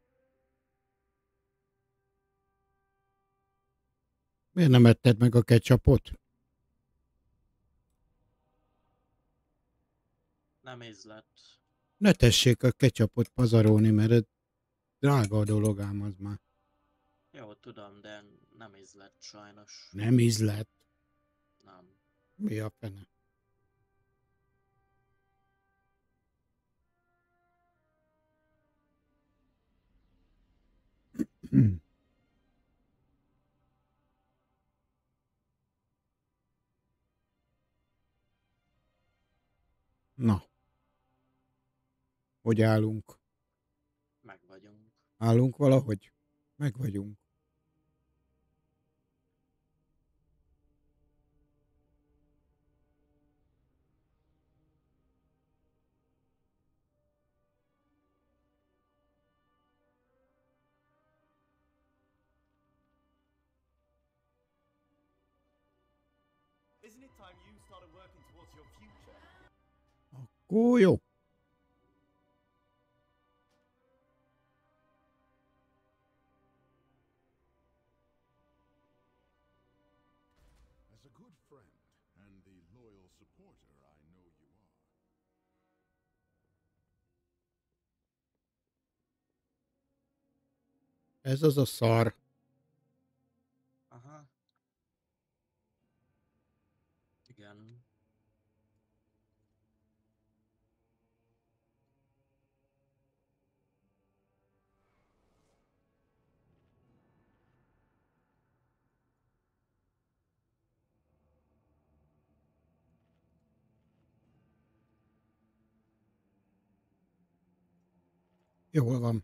Miért nem etted meg a ketchupot? Nem ízlett. Ne tessék a ketchupot pazarolni, mert ez drága a dolog ám az már. Jó, tudom, de nem ízlett sajnos. Nem ízlett. Nem. Mi a fene? Na. Hogy állunk? Meg vagyunk. Állunk valahogy? Meg vagyunk. Akkor jó. As a good friend and the loyal supporter I know you are, Ez az a szar. Aha. Igen. Jól van.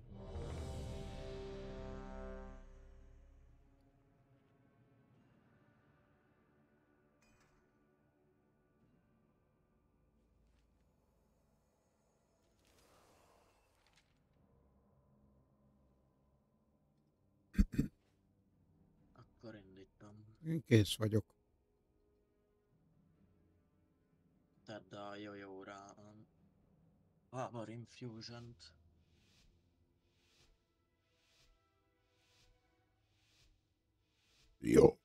Akkor indítom. Én kész vagyok. Tedd a jó-jóra a Power Infusion-t. Jó.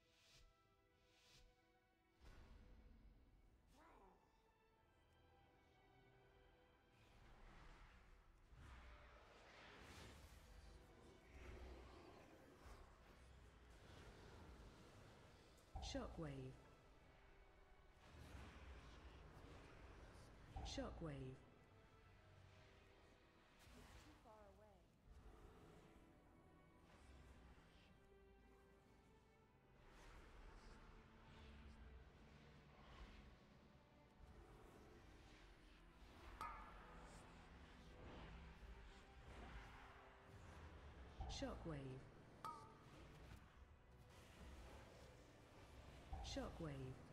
Shockwave. Shockwave. Shockwave. Shockwave.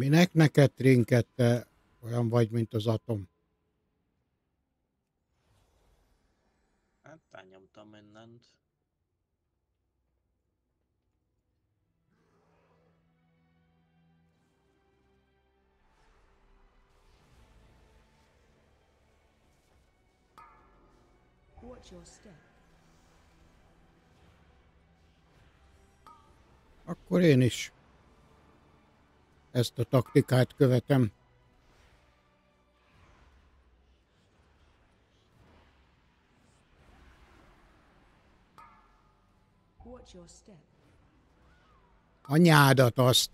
Minek neked trinket, te olyan vagy, mint az atom? Hát elnyomtam mindent. Watch your step. Akkor én is ezt a taktikát követem. Step. Anyádat azt.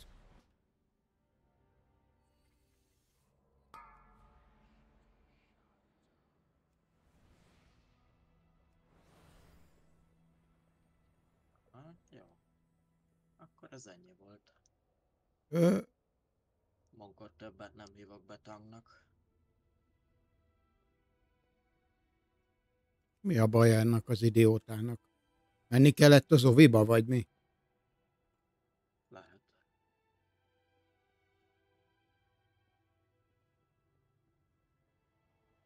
Hát jó. Akkor ez ennyi volt. Ö, többet nem hívok be tagnak. Mi a baj ennek az idiótának? Menni kellett az oviba, vagy mi? Lehet.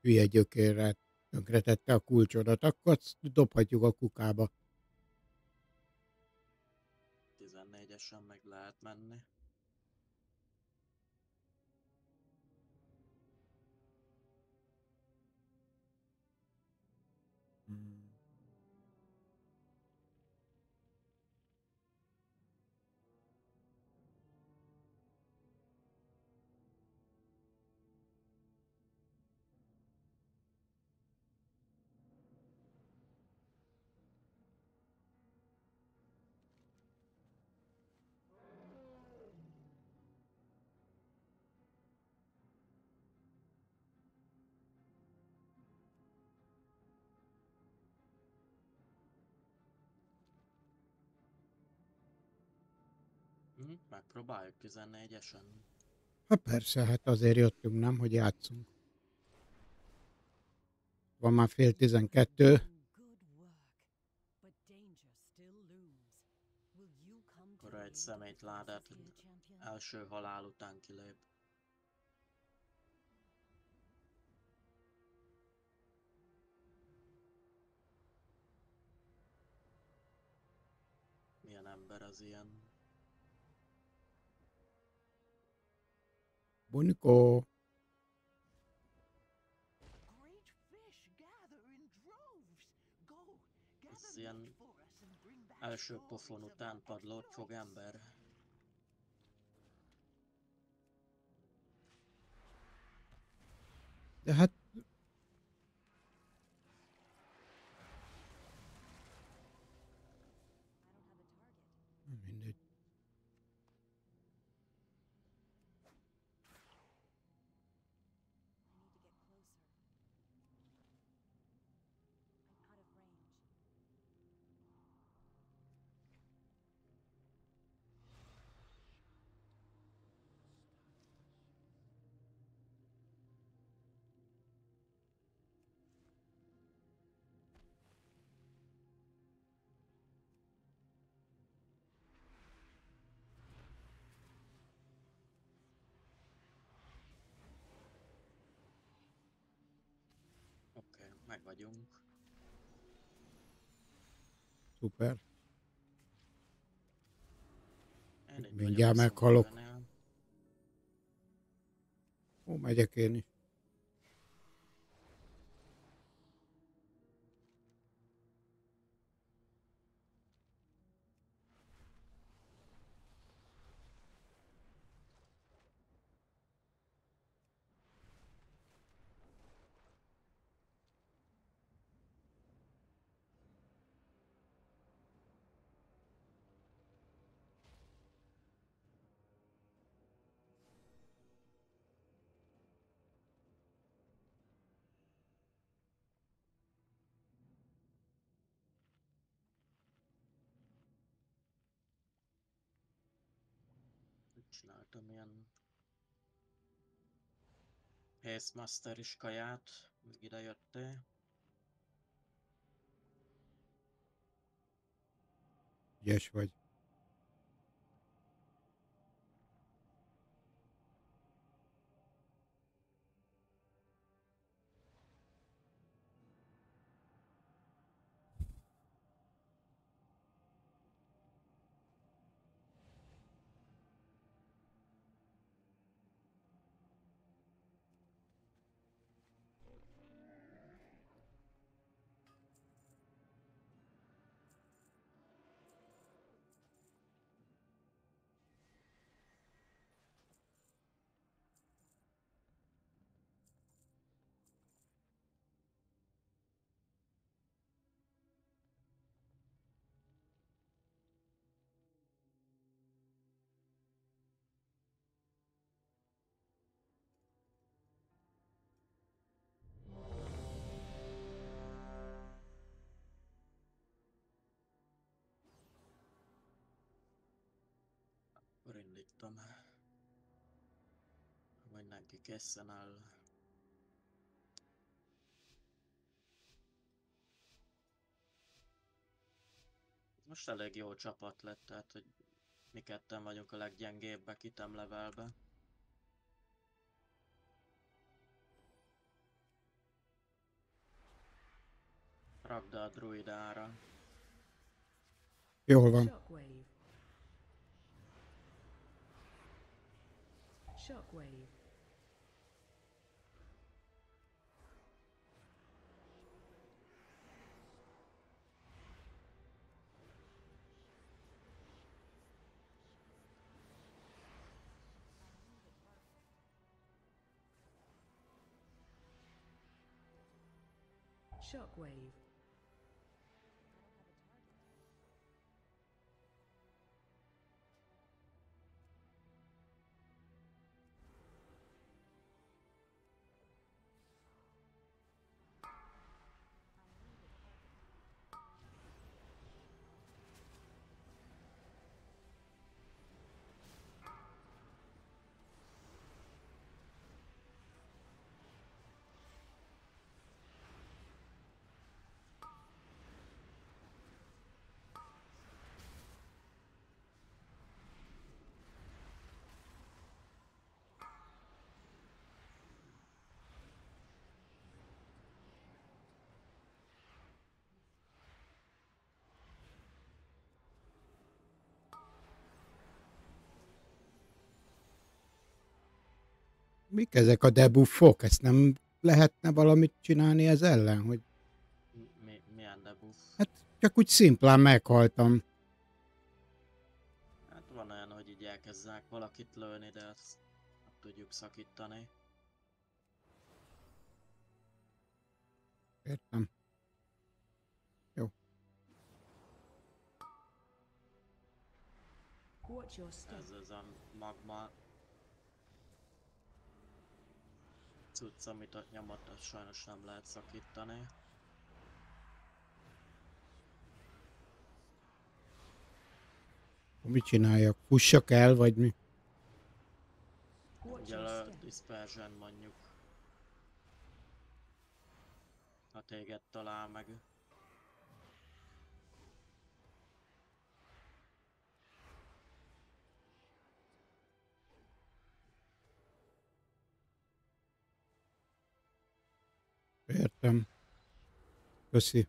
Hülye gyökérre tönkretette a kulcsodat, akkor dobhatjuk a kukába. 14-esen meg lehet menni. Megpróbáljuk 14-esen. Hát persze, hát azért jöttünk, nem, hogy játszunk. Van már fél tizenkettő. Akkor egy szemét ládát első halál után kilép. Milyen ember az ilyen? Bunikó. Ez ilyen első pofon után padlót fog ember. De hát meg vagyunk. Szuper. Mindjárt meghalok. Ó, megyek én is. Ilyen Haze Master is kaját, míg ide jöttél. Ügyes vagy. Akkor indítom. Mindenki készen áll. Most elég jó csapat lett, tehát hogy mi ketten vagyunk a leggyengébbek item levelbe. Rakd a druidára. Jól van. Shockwave. Shockwave. Shockwave. Mik ezek a debuffok? Ezt nem lehetne valamit csinálni ez ellen? Hogy Mi, milyen debuff? hát csak úgy szimplán meghaltam. Hát van olyan, hogy így elkezdák valakit lőni, de ezt nem tudjuk szakítani. Értem. Jó. Ez az a magma cucc, amit ott nyomott, azt sajnos nem lehet szakítani. Mit csináljak? Fussak el, vagy mi? Ugye a dispersion mondjuk. Ha téged talál meg. Értem. Köszi.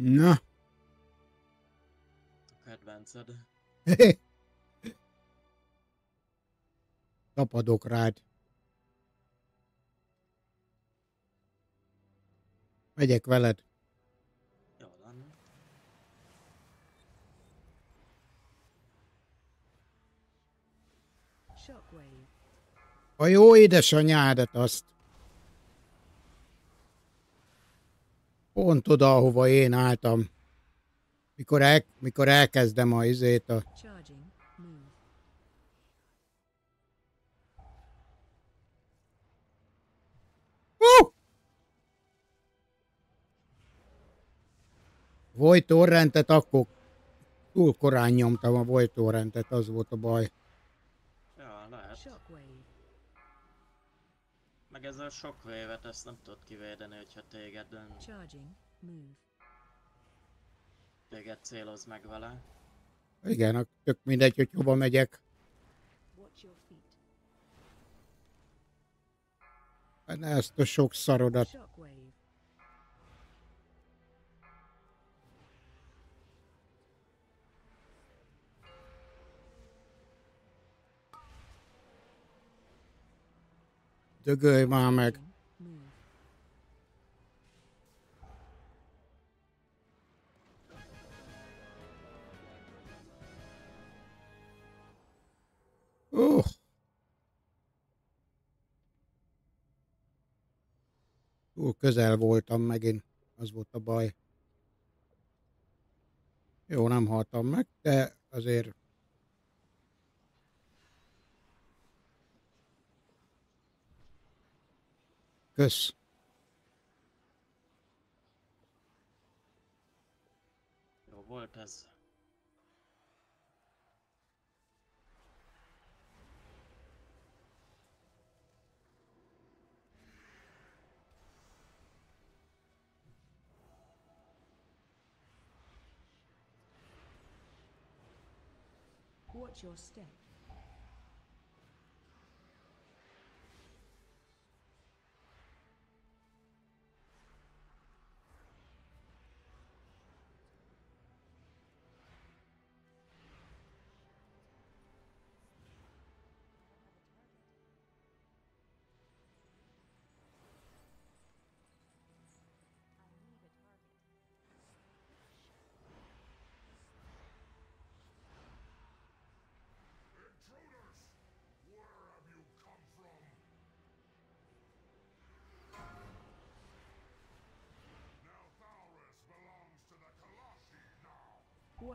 Na, A kedvenced. tapadok rád. Megyek veled. A jó édesanyádat azt. Pont oda, ahova én álltam. Mikor, el, mikor elkezdem a izét a... Uh! Void torrentet akkor túl korán nyomtam a Void torrentet, az volt a baj. Meg ezzel sok vévet ezt nem tudod kivédeni, hogyha téged, Charging. Move. téged céloz meg vele. Igen, tök mindegy, hogy hova megyek. Hát ne ezt a sok szarodat. Shockwave. Dögölj már meg. Uh. Túl közel voltam megint, az volt a baj. Jó, nem haltam meg, de azért Kösz. Jó volt ez. Watch your step.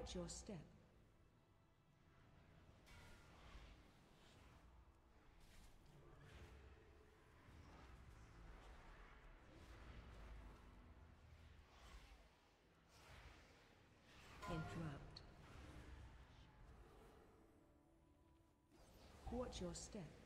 Watch your step. Interrupt. Watch your step.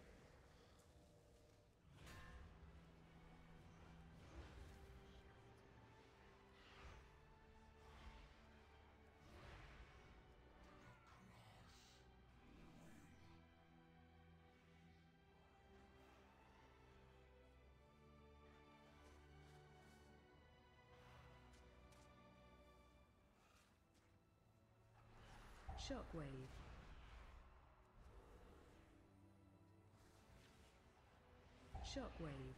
Shockwave. Shockwave.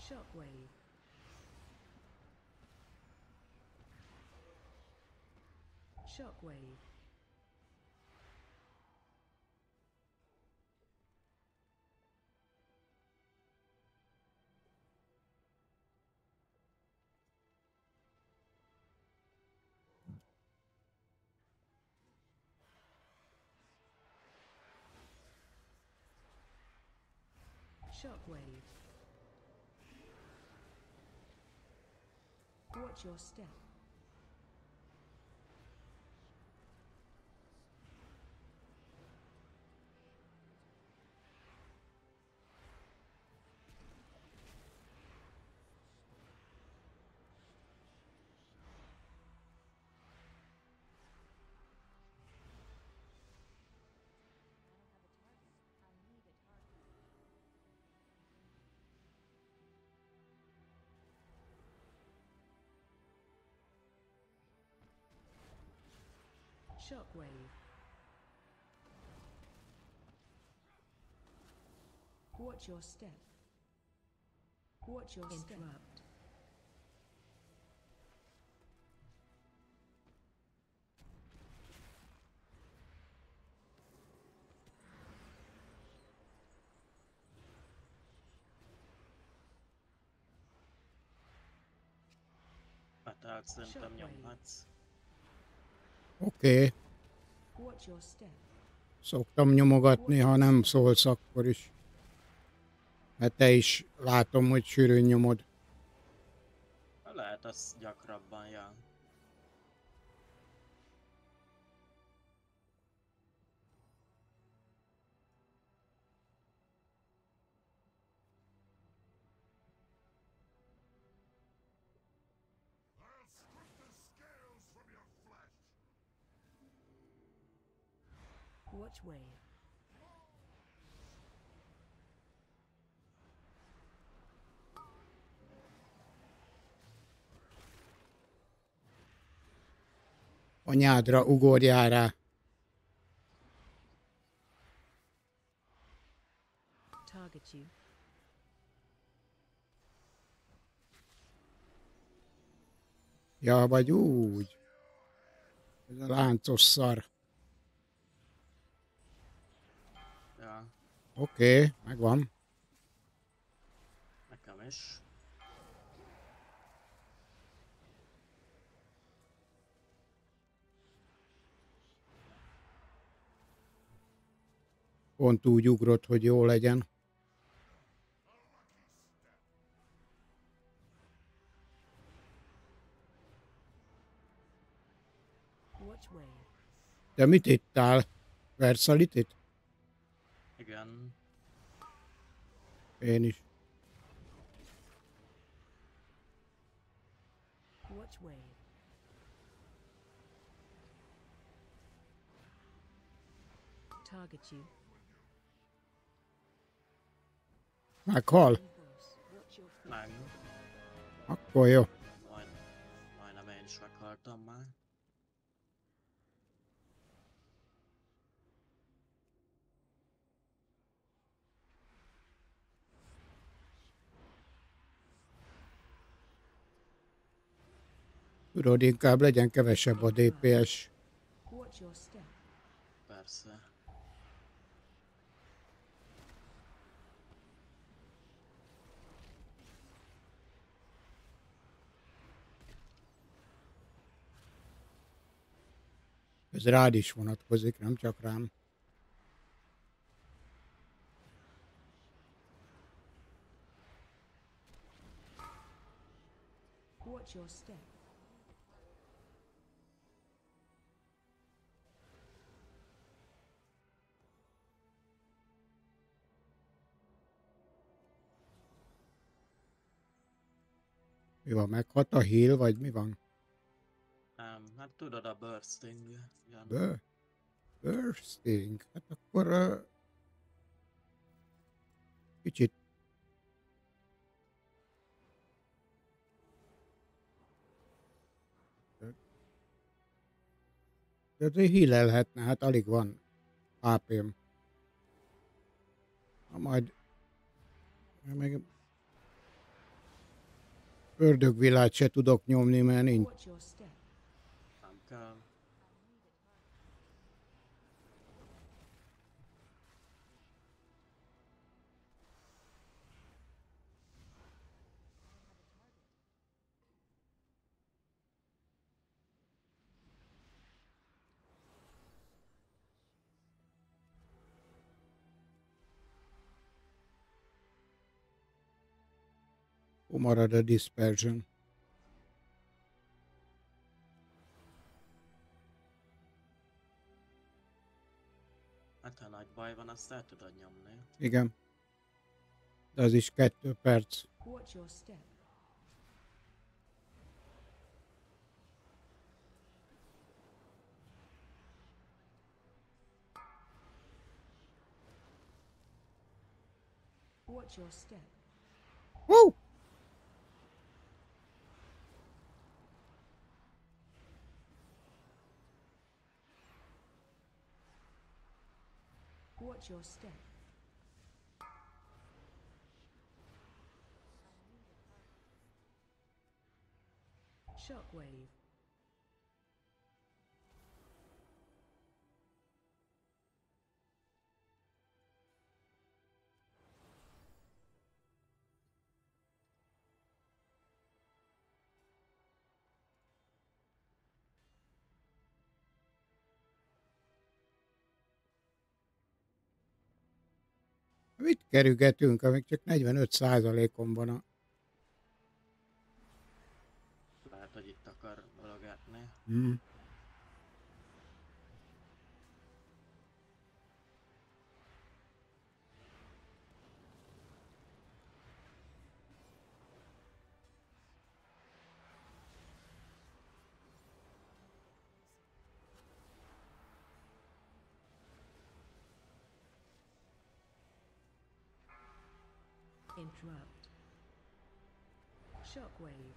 Shockwave. Shockwave. Shockwave. Watch your step. Shockwave. Watch your step. Watch your step. Interrupt. Metelt szerintem Shockwave. Oké. Okay. Szoktam nyomogatni, ha nem szólsz akkor is. Mert te is látom, hogy sűrűn nyomod. Lehet az gyakrabban, ja. Watch wave. Anyádra ugorjál rá. Target you. Ja, vagy úgy. Ez a láncos szar. Oké, okay, megvan. nekem is. Pont úgy ugrott, hogy jó legyen. De mit ittál? Versalitit? Én is. Watch wave. Target you. Meghal? Watch your feet. Meg. Akkor Tudod, inkább legyen kevesebb a DPS. Watch your step. Persze. Ez rád is vonatkozik, nem csak rám. Watch your step. Mi van, meghat a heal, vagy mi van? Nem, hát tudod a bursting. Igen. Bő? Bursting? Hát akkor... Uh, kicsit... De hílelhetne, hát alig van AP-m. Na majd... Meg... Ördögvilágt se tudok nyomni, mert nincs. Hol marad a dispersion? Hát ha nagy baj van, azt el tudod nyomni. Igen. De az is kettő perc. Watch your step. Watch your step. Woo! Watch your step. Shockwave. Mit kerügetünk, amíg csak 45 százalékon van a... Lehet, hogy itt akar valogatni. Hmm. Interrupt. Shockwave.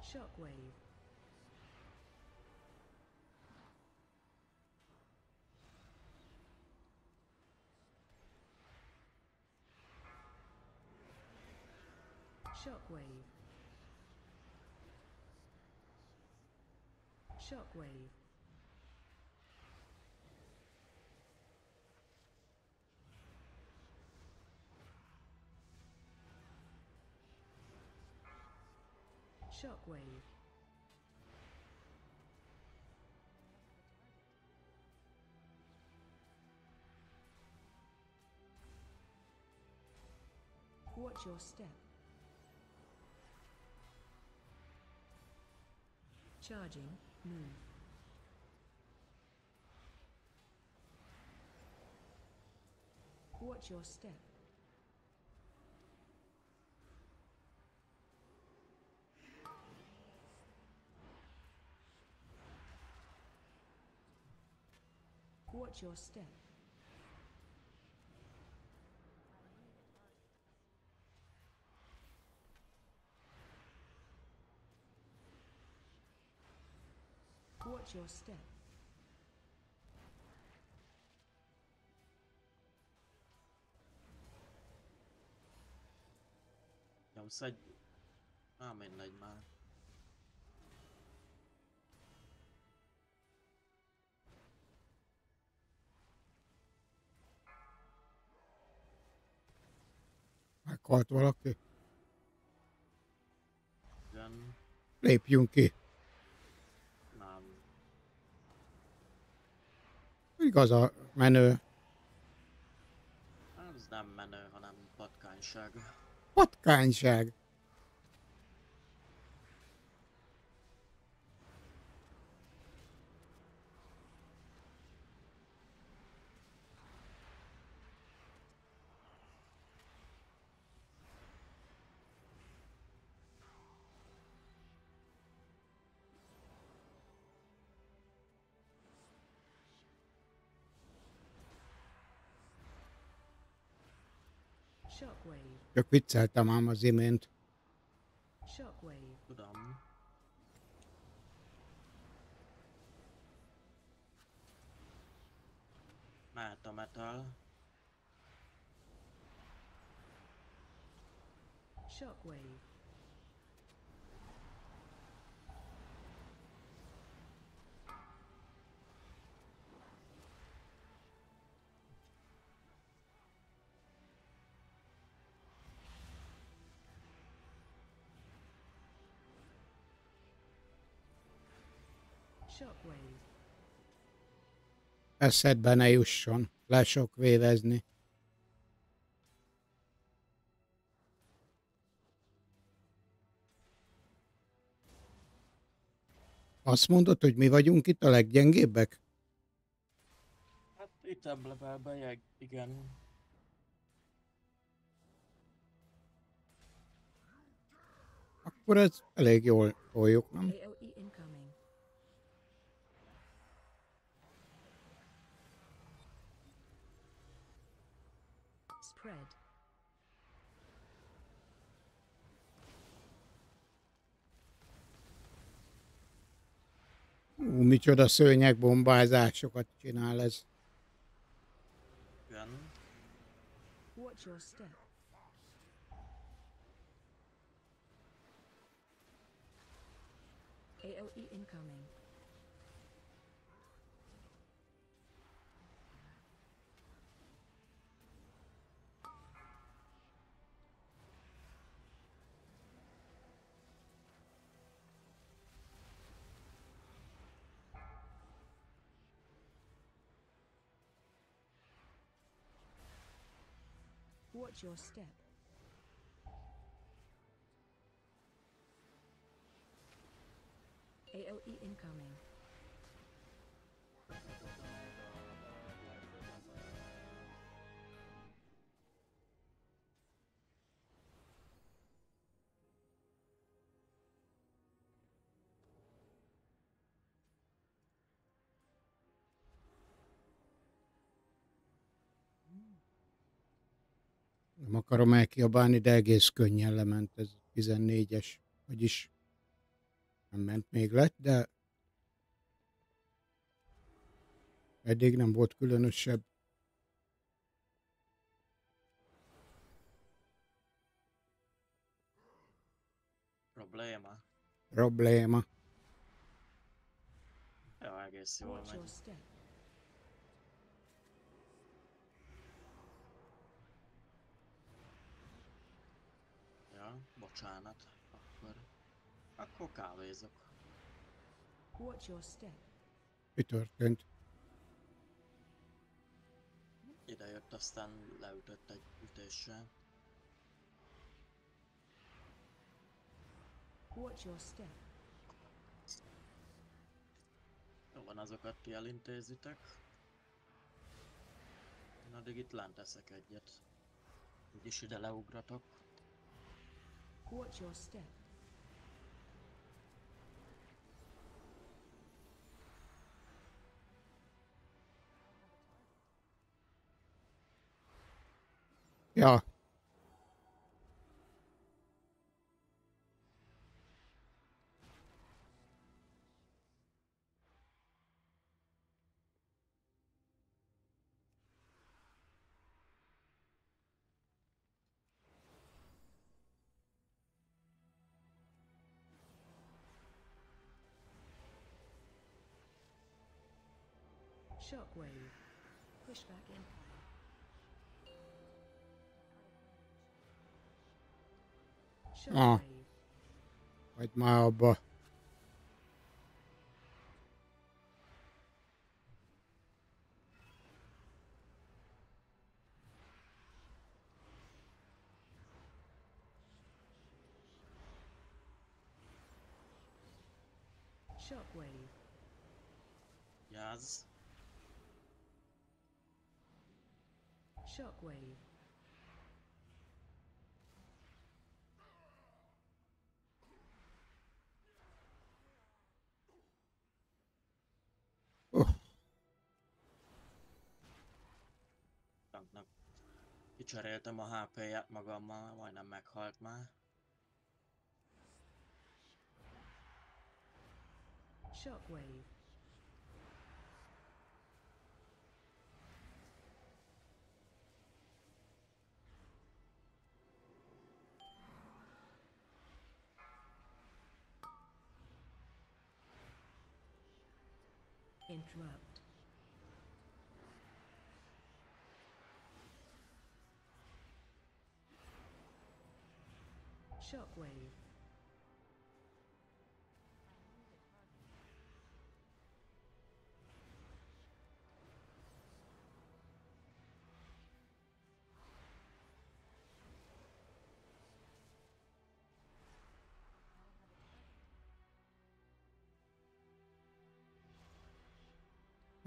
Shockwave. Shockwave. Shockwave. Shockwave. Watch your step. Charging, move. Watch your step. Watch your step. Watch your step. Nyomsz egy... Á, mindegy már. Meghalt valaki. Igen, Lépjünk ki. nem. Igaz a menő. Ez nem menő, hanem patkányság. Patkányság. Csak vicceltem ám az imént. Shockwave. Tudom. Mehet a metal. Shockwave. Eszedbe ne jusson. Le sok vévezni. Azt mondod, hogy mi vagyunk itt a leggyengébbek? Hát itt levelben, igen. Akkor ez elég jól toljuk, nem? AOE incoming. Spread. Ú, micsoda szőnyegbombázásokat csinál ez. Igen. Watch your step. AOE incoming. Watch your step. AOE incoming. Nem akarom elkiabálni, de egész könnyen lement ez 14-es. Vagyis nem ment még lett, de eddig nem volt különösebb. Probléma. Probléma. Jó, egész jól megy. Bocsánat. Akkor... Akkor kávézok. Watch your step. Mi történt? Ide jött, aztán leütött egy ütéssel. Watch your step. Jó van, azokat ti elintézitek. Én addig itt lent eszek egyet. Úgyis ide leugratok. Watch your step. Ja, Shockwave. Pushback incoming. Ah. Shockwave. hagyd már abba. Shockwave. Jáz. Shockwave. Tanknak. Kicseréltem a HP-ját magammal, majdnem meghalt már. Shockwave. Interrupt. Shockwave.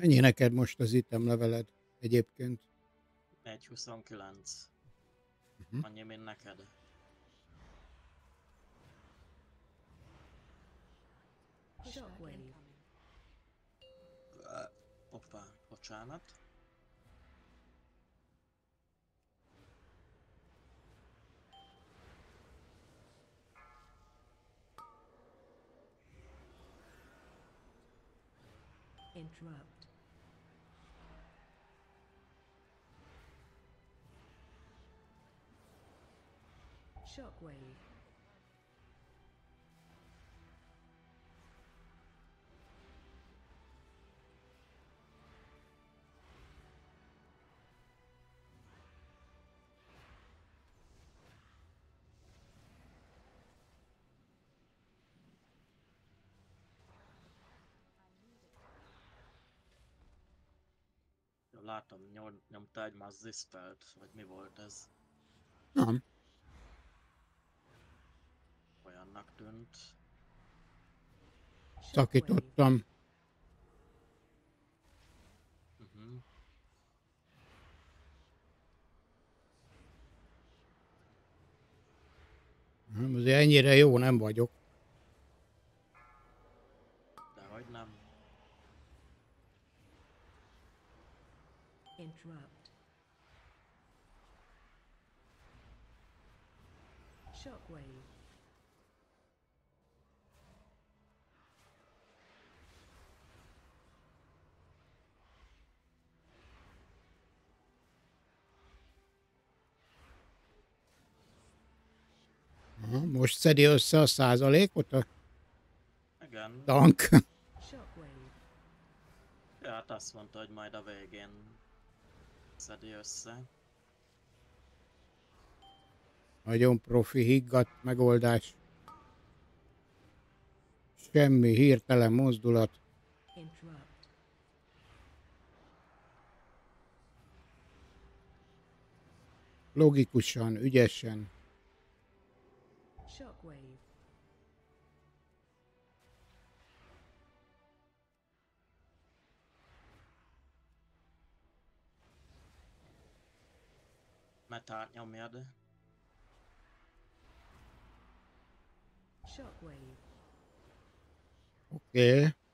Ennyi neked most az item leveled egyébként. 1.29. Mhm. Annyi, mint neked. Shockwave. Hoppá, bocsánat. Interrupt. Shockwave. Jó, látom, nyom, nyomta egy Mass Dispelt, vagy mi volt ez? Nem. Olyannak tűnt. Szakítottam. Uh-huh. Nem, Azért ennyire jó nem vagyok. Dehogy nem. Interrupt. Shockwave. Aha, most szedi össze a százalékot a Igen. tank. Ja, hát azt mondta, hogy majd a végén szedi össze. Nagyon profi, higgadt megoldás. Semmi hirtelen mozdulat. Logikusan, ügyesen. Shockwave. Metát nyomjad. Shockwave. Oké. Okay.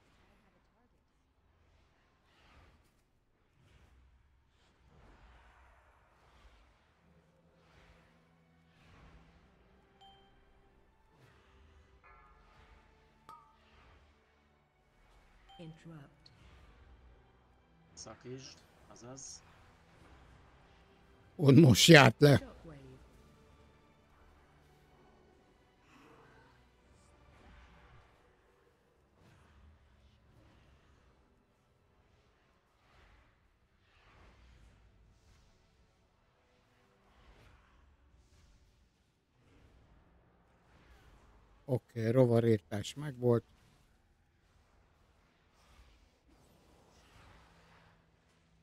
Interrupt. Szakítsd, azaz. Ott most járt le. Oké, okay, rovarírtás megvolt.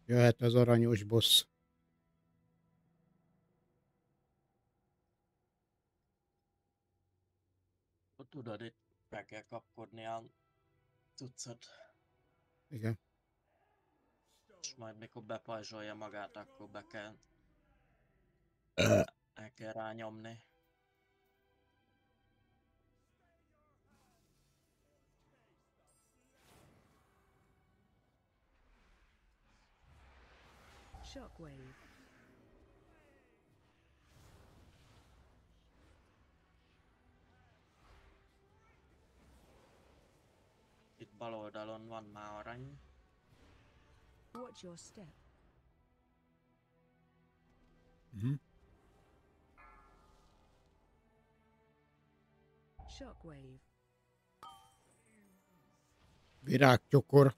Jöhet az aranyos boss. Ott tudod, itt be kell kapkodni a cuccot. Igen. És majd mikor bepajzsolja magát, akkor be kell... El kell rányomni. Shockwave. Itt bal oldalon van már arany. Watch your step. Mhm. Shockwave. Virágcsokor.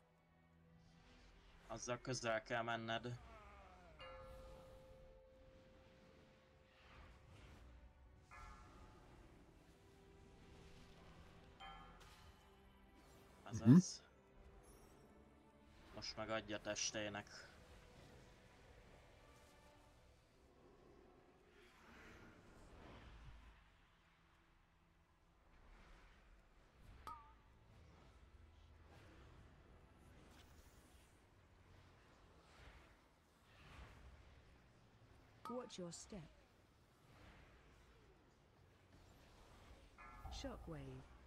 Azzal közel kell menned. Azaz. Mhm. Most meg adja testének. Watch your step. Shockwave.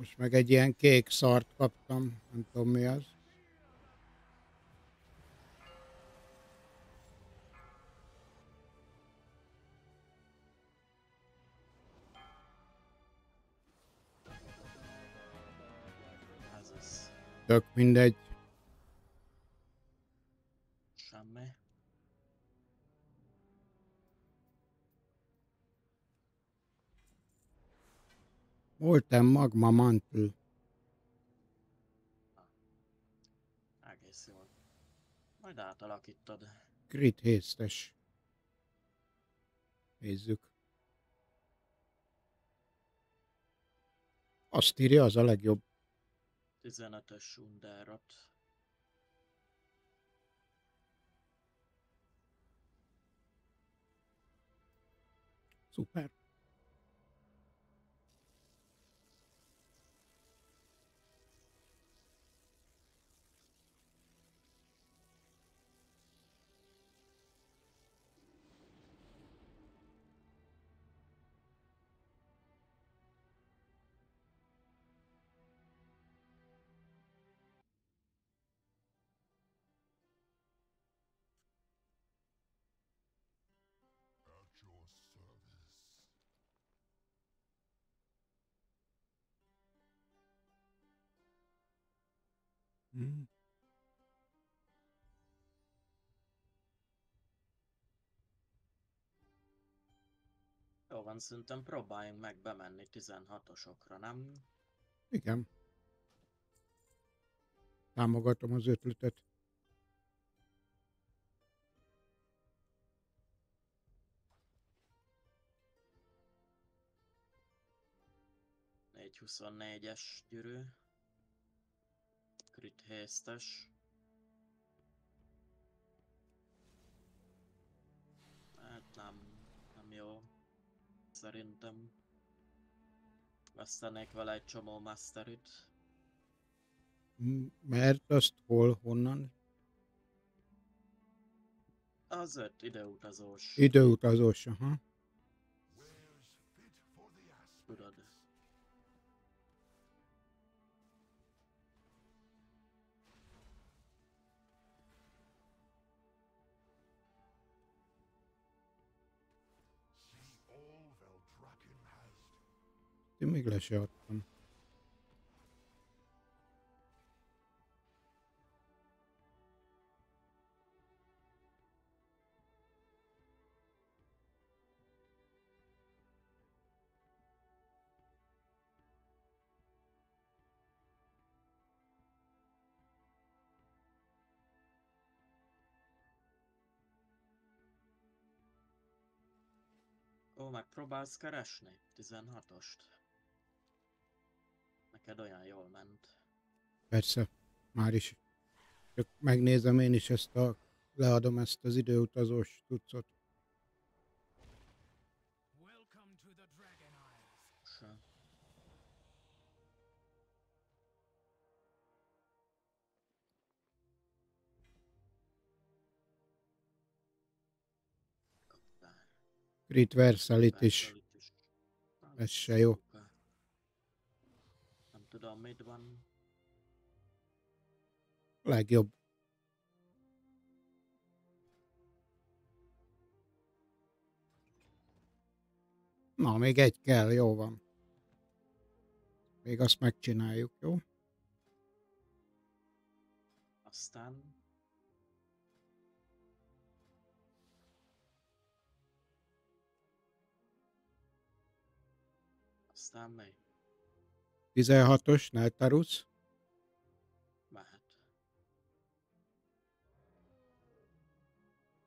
Most meg egy ilyen kék szart kaptam. Nem tudom mi az. Tök mindegy. Molten magma mantle. Egész jól. Majd átalakítod. Grit hésztes. Nézzük. Azt írja, az a legjobb. 15-ös Underot. Szuper. Mm. Jó van, szerintem próbáljunk meg bemenni 16-osokra, nem? Igen. Támogatom az ötletet. Egy 24-es gyűrű. Crit haste-es. Hát nem, nem jó. Szerintem. Vesztenék vele egy csomó masterit. Mert azt hol, honnan? Az öt ideutazós. Időutazós, aha. Én még le se adtam. Ó, megpróbálsz keresni? 16-ost? Neked olyan jól ment. Persze, már is. Csak megnézem én is ezt a... Leadom ezt az időutazós tucot. Crit. Versalit is. Ez se jó. Tudom, mit van. Legjobb. Na, még egy kell, jó van. Még azt megcsináljuk, jó? Aztán... Aztán mi? 16-os Neltarus. Mehet.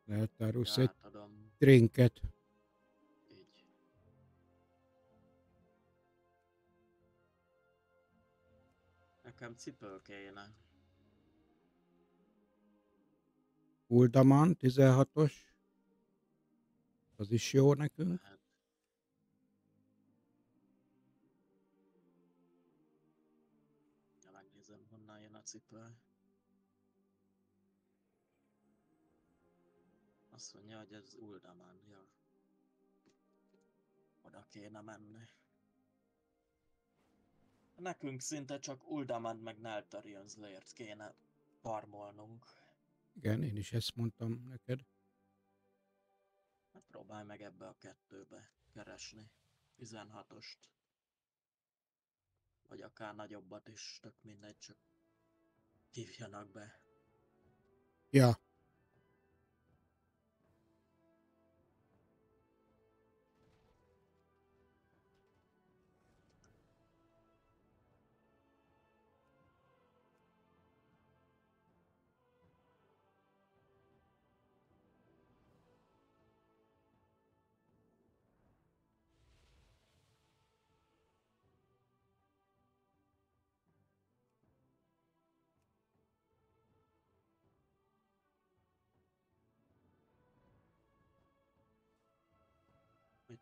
Neltarus Ja, egy trinket. Így. Nekem cipő kéne. Uldaman 16-os. Az is jó nekünk. Mehet. Hogy ez Uldaman, ja. Oda kéne menni. Nekünk szinte csak Uldaman meg Neltarion Slayert kéne farmolnunk. Igen, én is ezt mondtam neked. Hát próbálj meg ebbe a kettőbe keresni. 16-ost. Vagy akár nagyobbat is, tök mindegy, csak hívjanak be. Ja,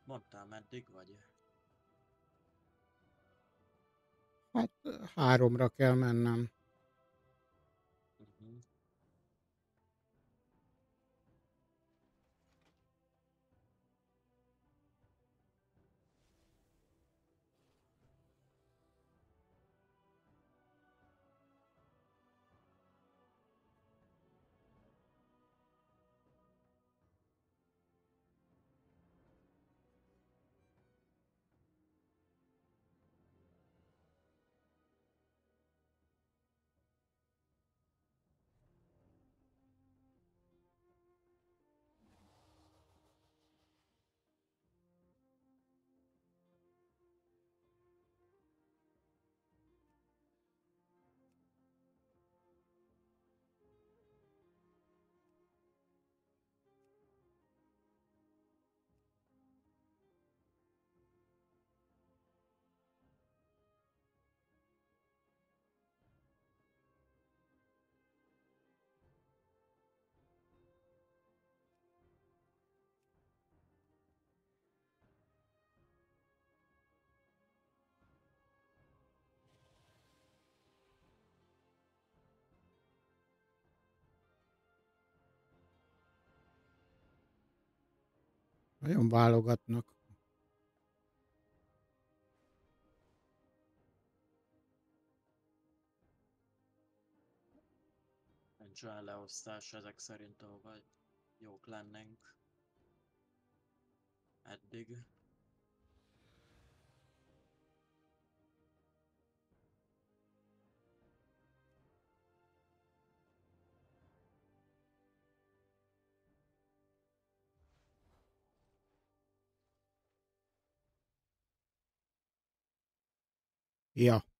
mondtál, meddig vagy? Hát háromra kell mennem. Nagyon válogatnak. Nincs olyan leosztás ezek szerint, ahova jók lennénk. Eddig. Ja.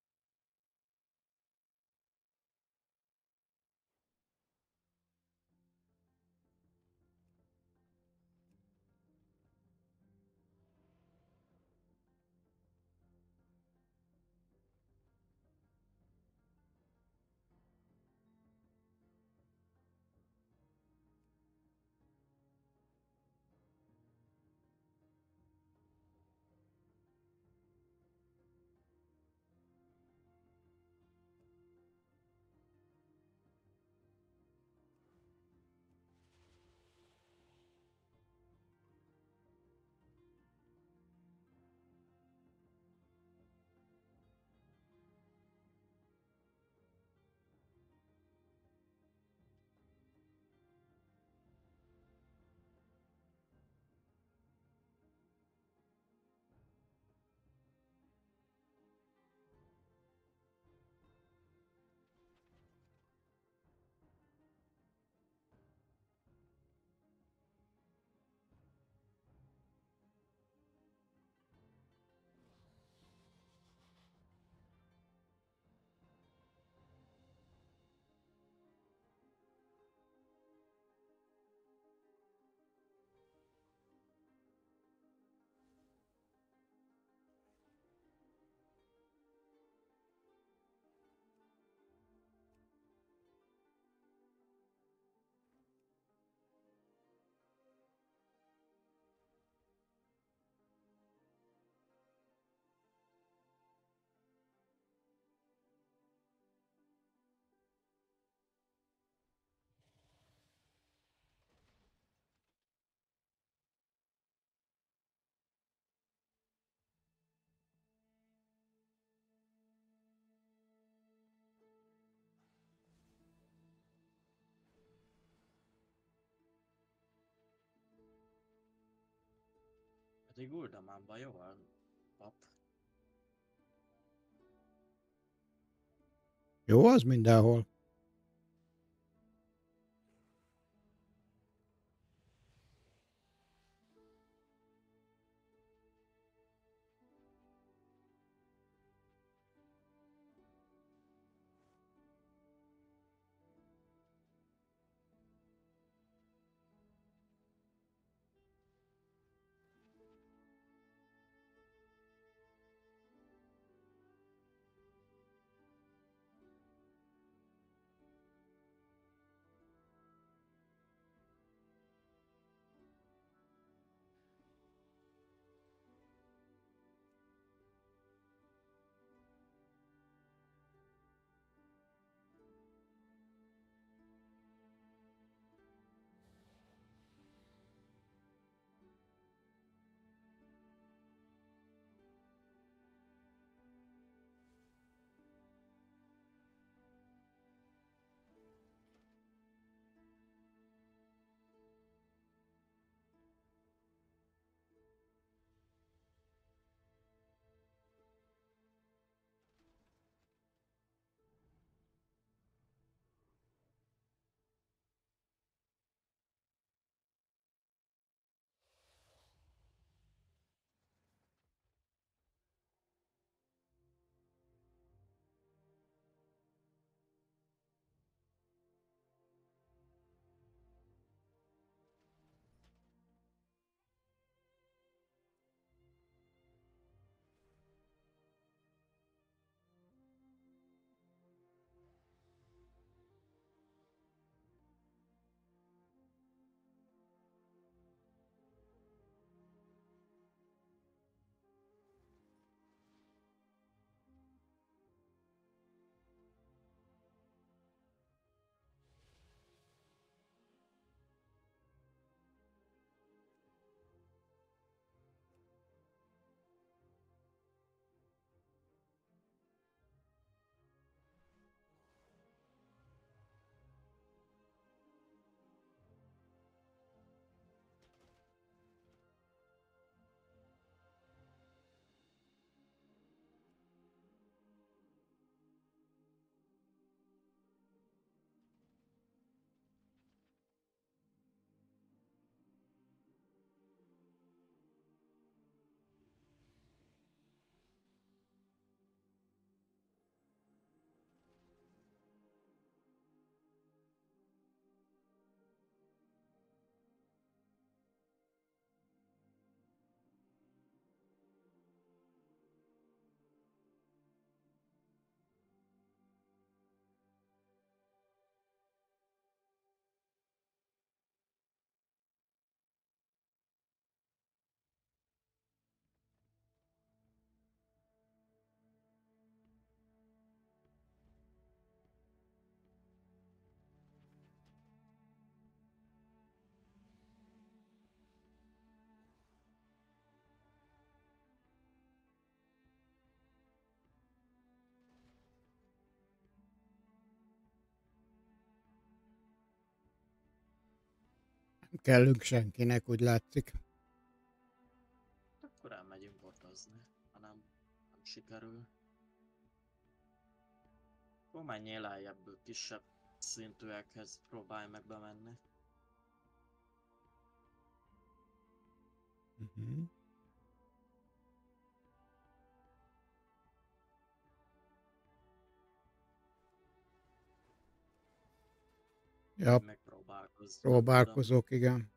Pedig Uldamánban jó a pap. Jó az mindenhol. Kellünk senkinek, úgy látszik. Akkor elmegyünk botozni, ha nem, nem sikerül. Akkor menjél lejjebb kisebb szintűekhez, próbálj meg bemenni. Uh-huh. Ja, Megpróbálkozz. Próbálkozok, igen.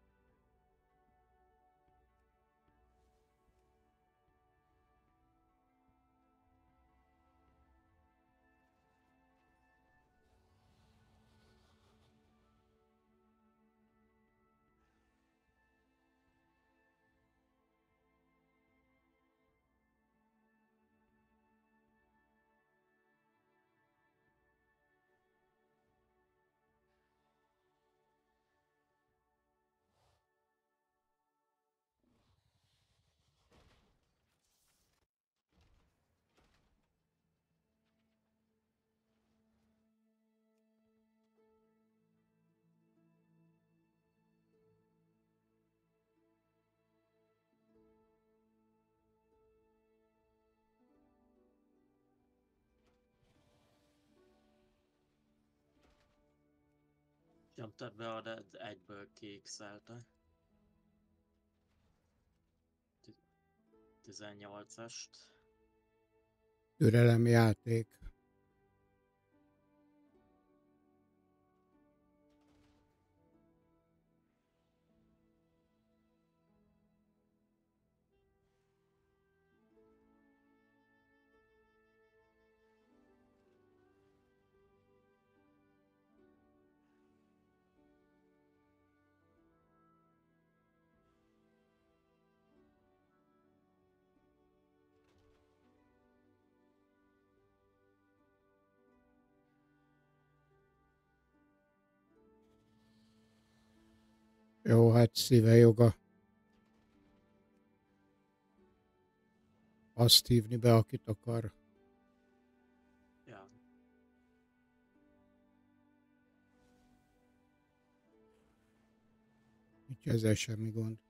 Nyomtad be a egyből kiixelte. 18-ast. Türelemjáték. Jó, hát szíve joga. Azt hívni be, akit akar. Ja. Úgyhogy ezzel semmi gond.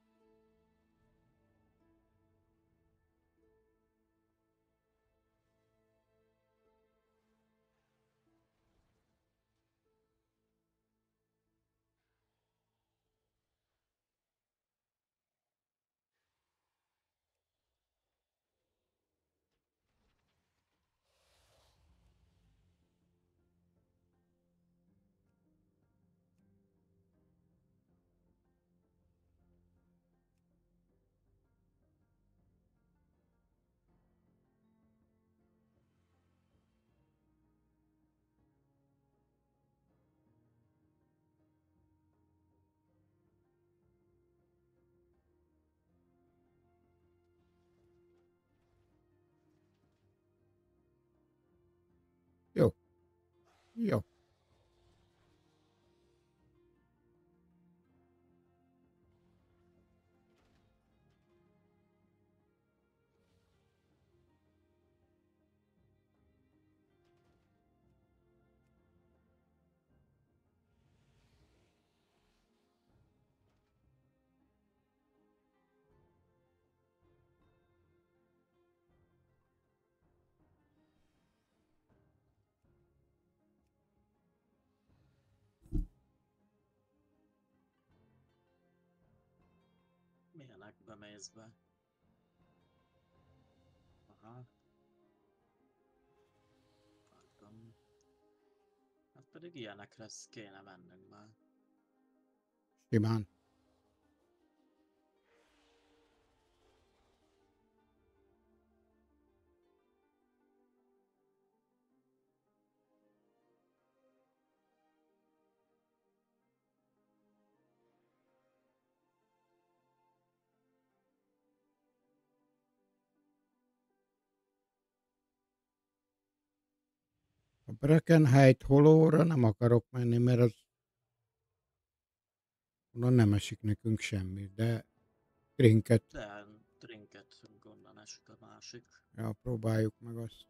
Jó. Milyenekbe mész be? Aha. Látom. Hát pedig ilyenekre kéne mennünk már. Simán. Breckenheit holóra nem akarok menni, mert az onnan nem esik nekünk semmi, de trinket, De trinket gondol esik a másik. ja, próbáljuk meg azt.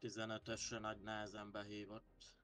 15-ösre nagy nehezen behívott.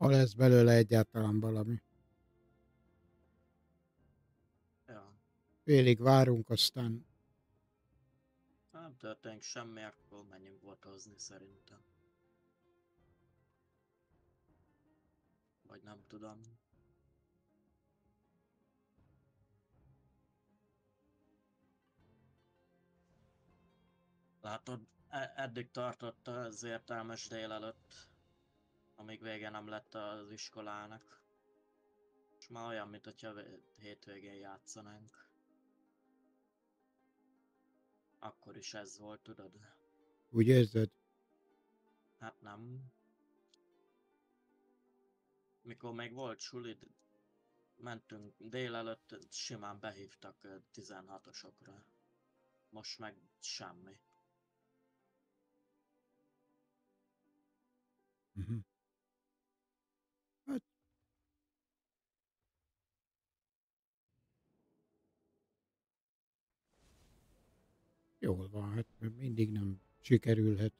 Ha lesz belőle egyáltalán valami. Ja. Félig várunk, aztán Nem történik semmi, akkor menjünk botozni szerintem. Vagy nem tudom. Látod, e- eddig tartott az értelmes délelőtt, amíg vége nem lett az iskolának. És már olyan, mint hogyha vé- hétvégén játszanánk. Akkor is ez volt, tudod? úgy érzed? Hát nem. Mikor még volt suli, d- mentünk délelőtt, simán behívtak ö, 16-osokra. Most meg semmi. Uh-huh. Jól van, hát mindig nem sikerülhet.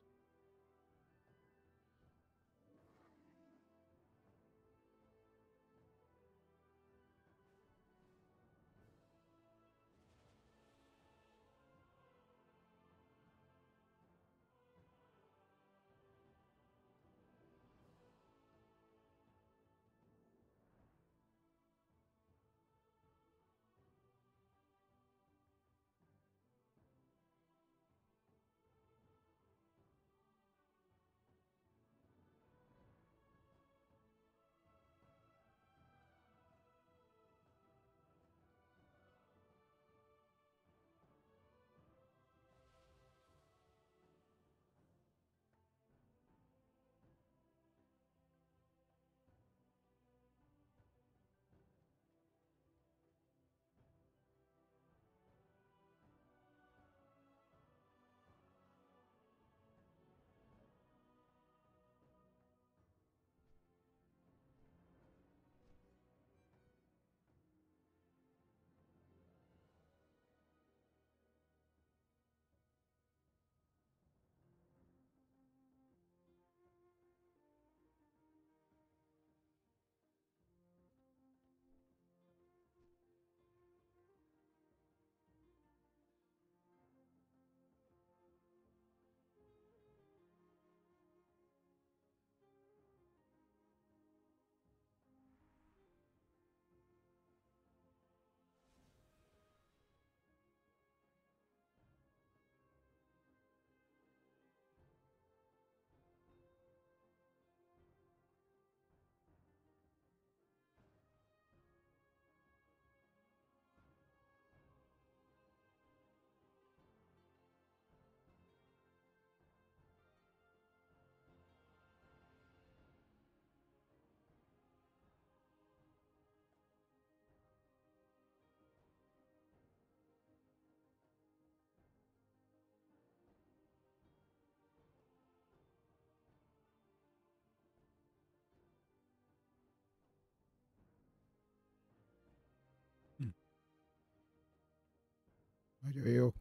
Nagyon jó.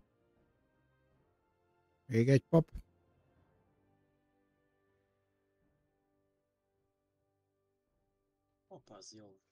Még egy pap. Hopp, az jó.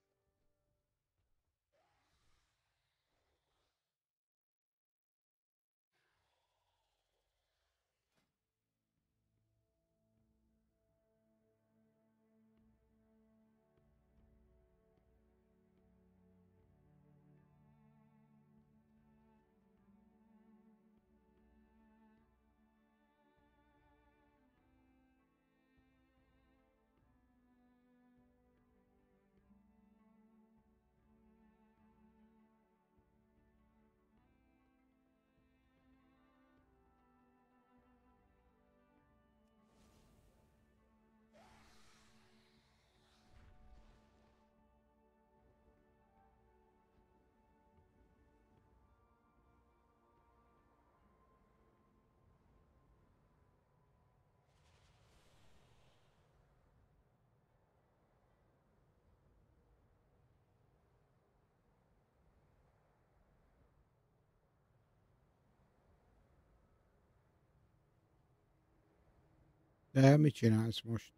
De mit csinálsz most?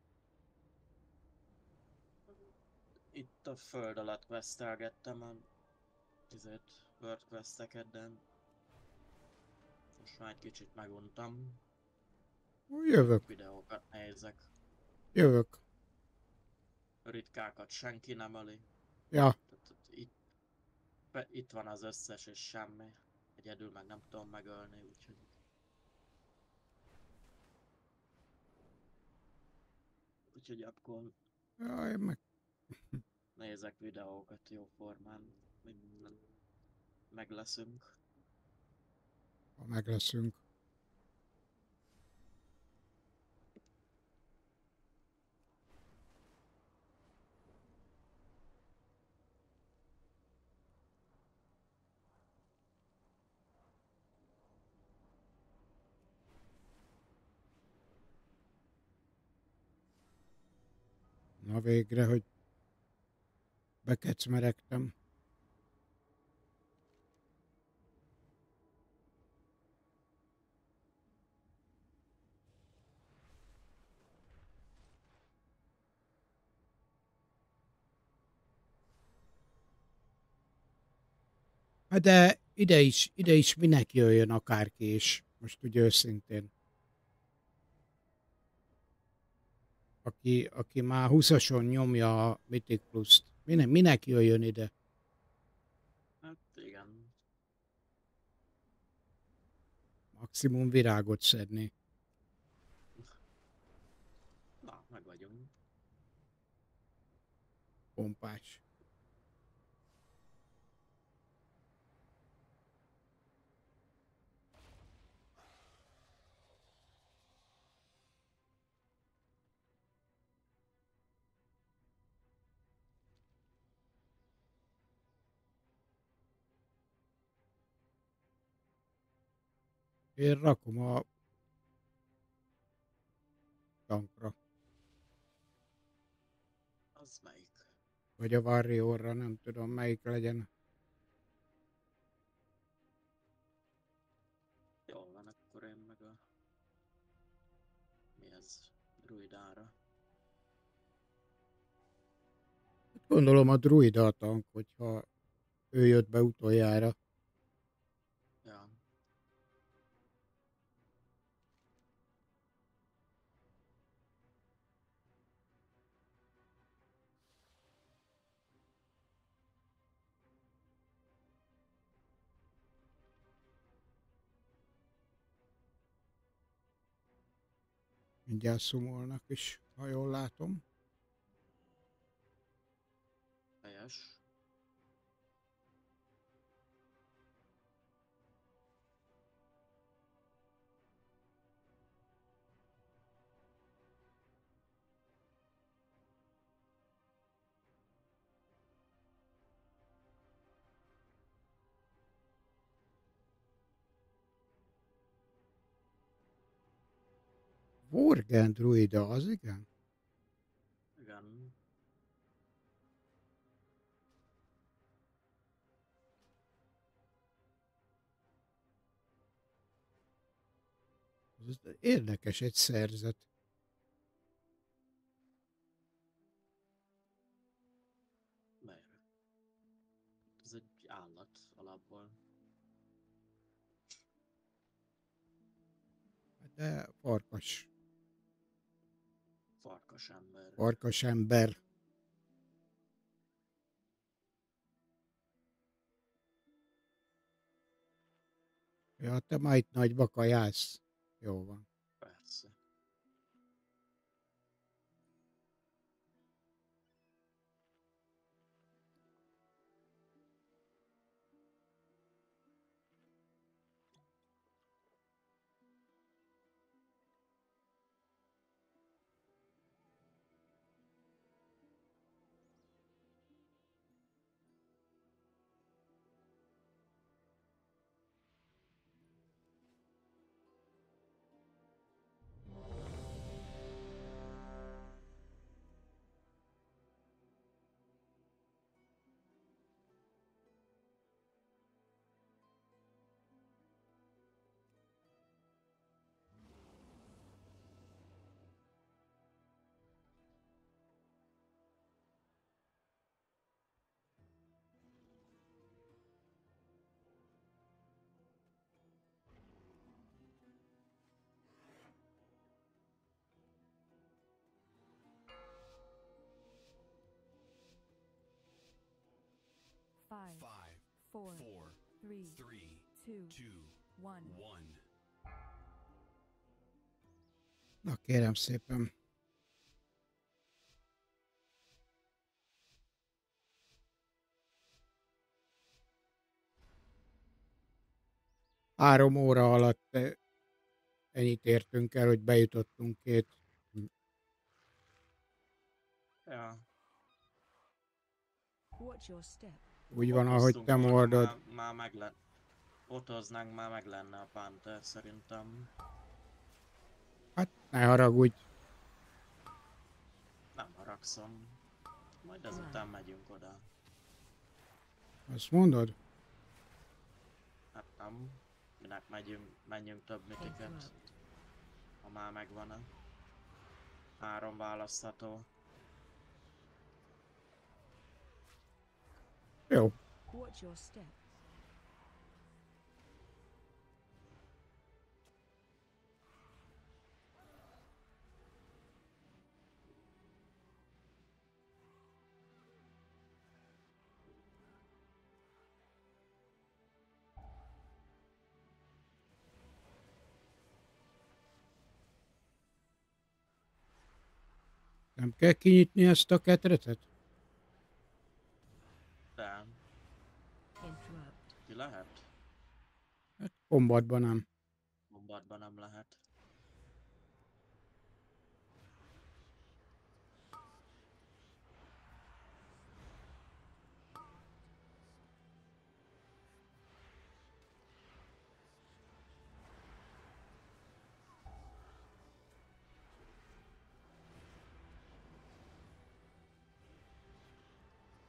Itt a föld alatt questelgettem a izét, world questeket, de most már egy kicsit meguntam. Jövök, Videókat nézek. jövök. Ritkákat senki nem öli. Ja, Tehát itt, be, itt van az összes és semmi. Egyedül meg nem tudom megölni, úgyhogy... Úgyhogy akkor jaj, meg nézek videókat jó formán. Minden meg leszünk. ha meg Na végre, hogy bekecmeregtem. Hát de ide is, ide is minek jöjjön akárki is, most ugye őszintén. Aki, aki már 20-ason nyomja a Mythic Plus-t, minek, minek jöjjön ide? Hát igen. Maximum virágot szedni. Na, meg vagyunk. Pompás. Én rakom a tankra, Az melyik? vagy a Warriorra, nem tudom melyik legyen. Jól van, akkor én meg a... Mi ez? Druidára. Gondolom a druida a tank, hogyha ő jött be utoljára. Mindjárt szumolnak is, ha jól látom. Helyes. Worgen druida, az igen? Igen. Ez érdekes egy szerzet. Ez egy állat alapból. De farkas. Farkas ember. Farkas ember. Ja, te itt nagyba kajálsz. Jó van. Five, Five, four, four, three, three, two, two, one. one. Na kérem szépen. Három óra alatt eh, ennyit értünk el, hogy bejutottunk két. Ja. Watch your step. Úgy van, ahogy te mondod. Már, már meg le... Fotóznánk, már meg lenne a Panther szerintem. Hát ne haragudj. Nem haragszom. Majd ezután megyünk oda. Azt mondod? Hát nem. Minek megyünk, menjünk több mitiket. Ha már megvan -e. Három választható. Jó. Nem kell kinyitni ezt a ketretet? Kombatban nem. Bombardban nem lehet.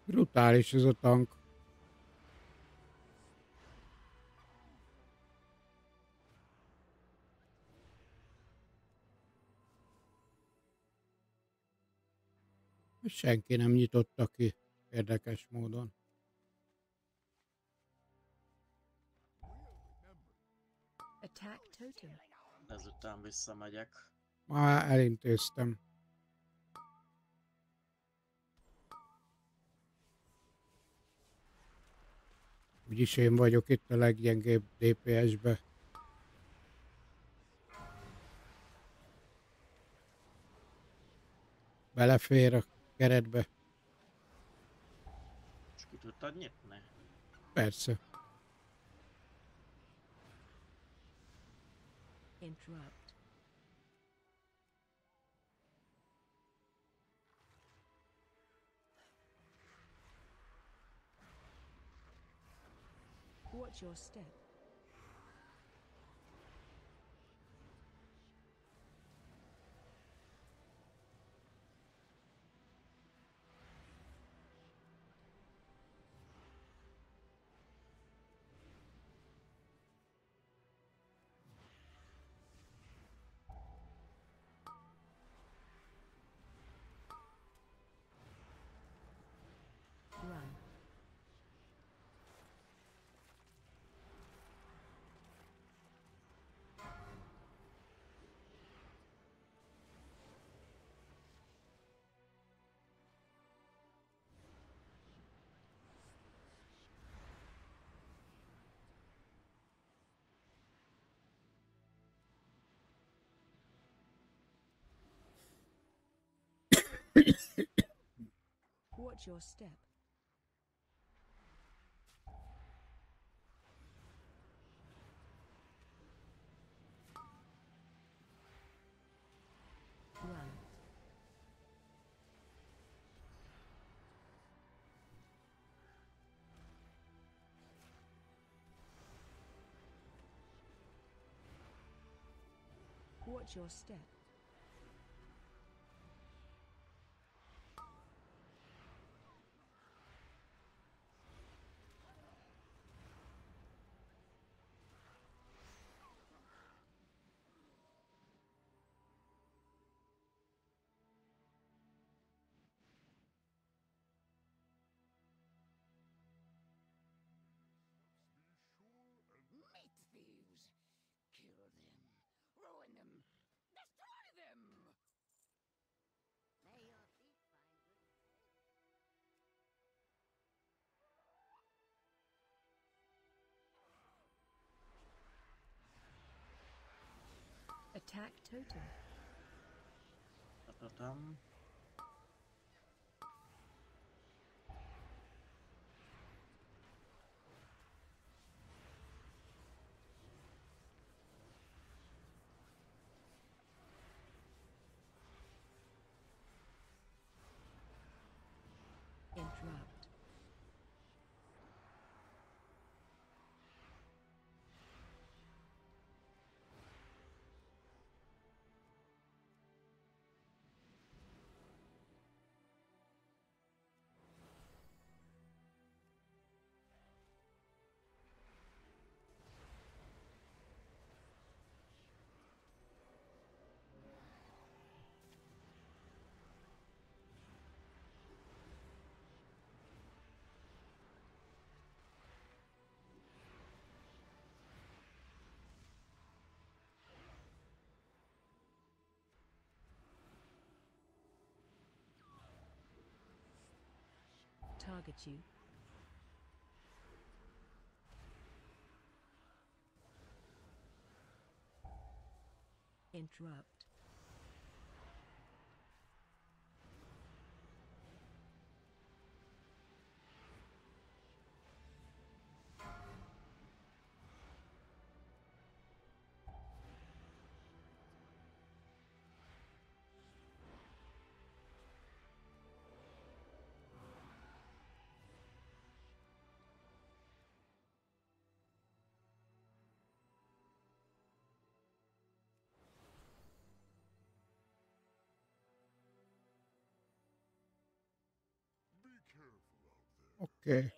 Brutális ez a tank. Senki nem nyitotta ki érdekes módon. Ezután visszamegyek. Már elintéztem. Úgyis én vagyok itt a leggyengébb DPS-be. Belefér a keretbe. És ki tudtad nyitni? Persze. Interrupt. Watch your step. Watch your step. Run. Watch your step. Attack totem. Ta-ta-tam. Interrupt. Target you. Interrupt. Oke.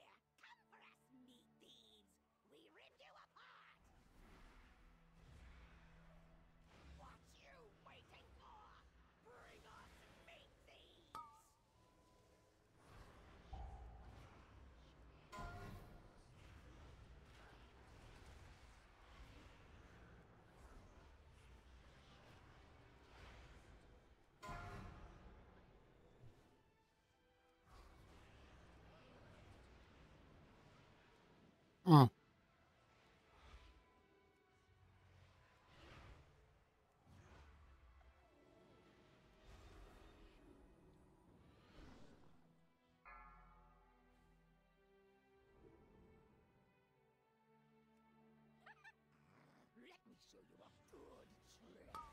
Ah, Let me show you a good trick.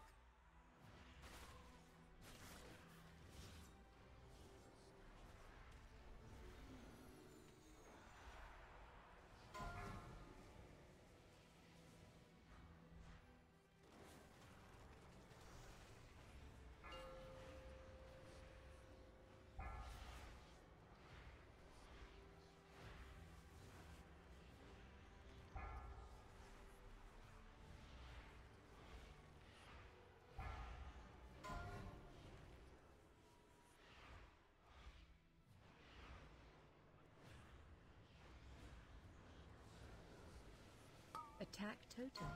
Attack totem.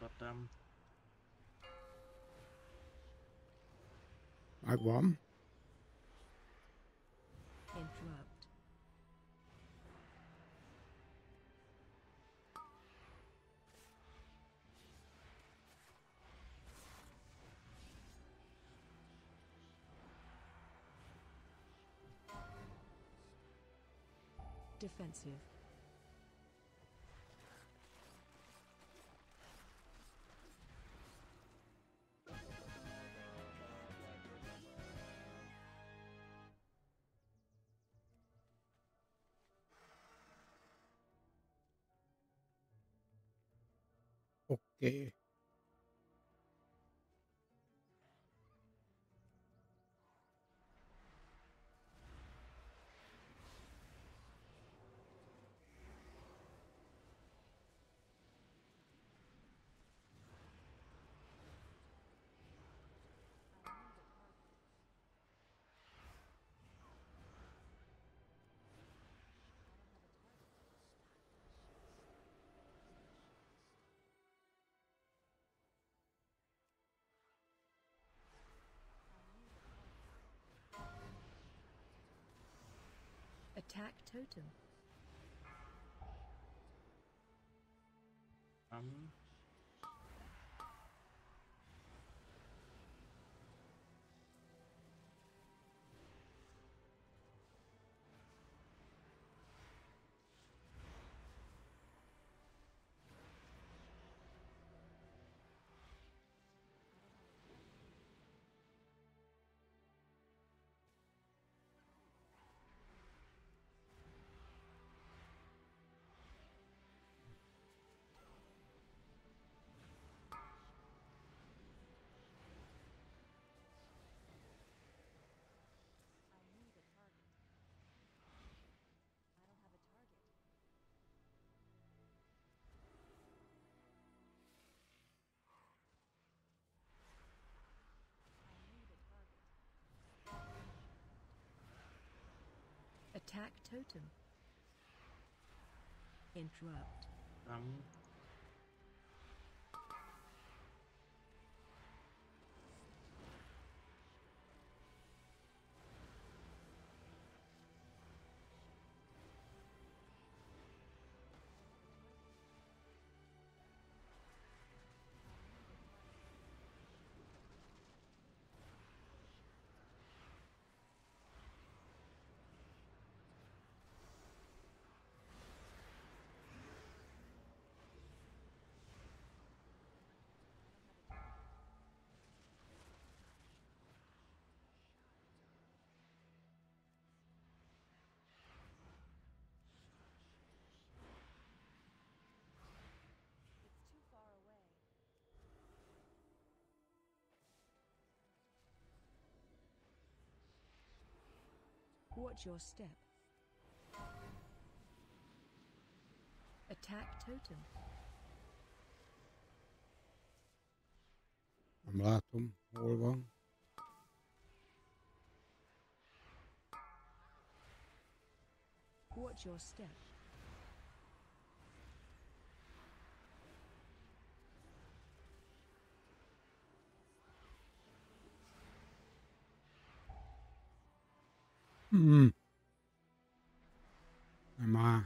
But um. I won. Interrupt. Defensive. Oké. Attack totem. Um, Attack totem. Interrupt. um, Watch your step. Attack totem. Nem látom, hol van. Watch your step. Hmm. Nem áll.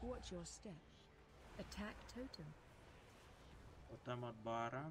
Watch your step. Attack totem. totemat balra.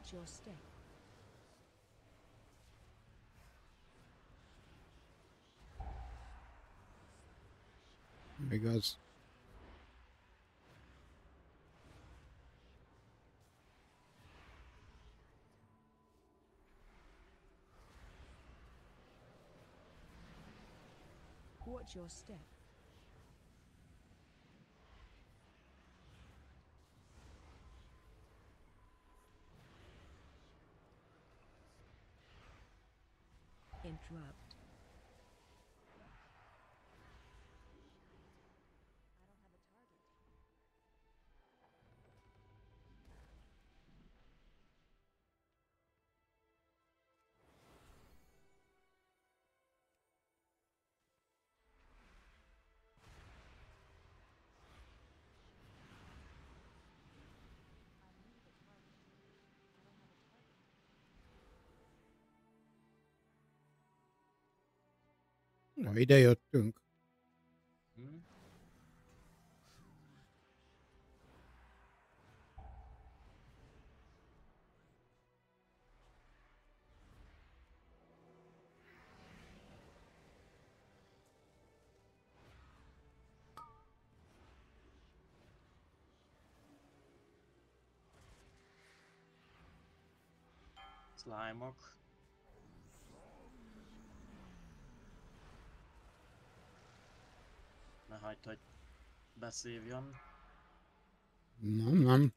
Watch your step. There he. Watch your step. Interrupt. Na, ide jöttünk. Slime-ok. Ne hagyd, hogy beszívjon. Nem, nem.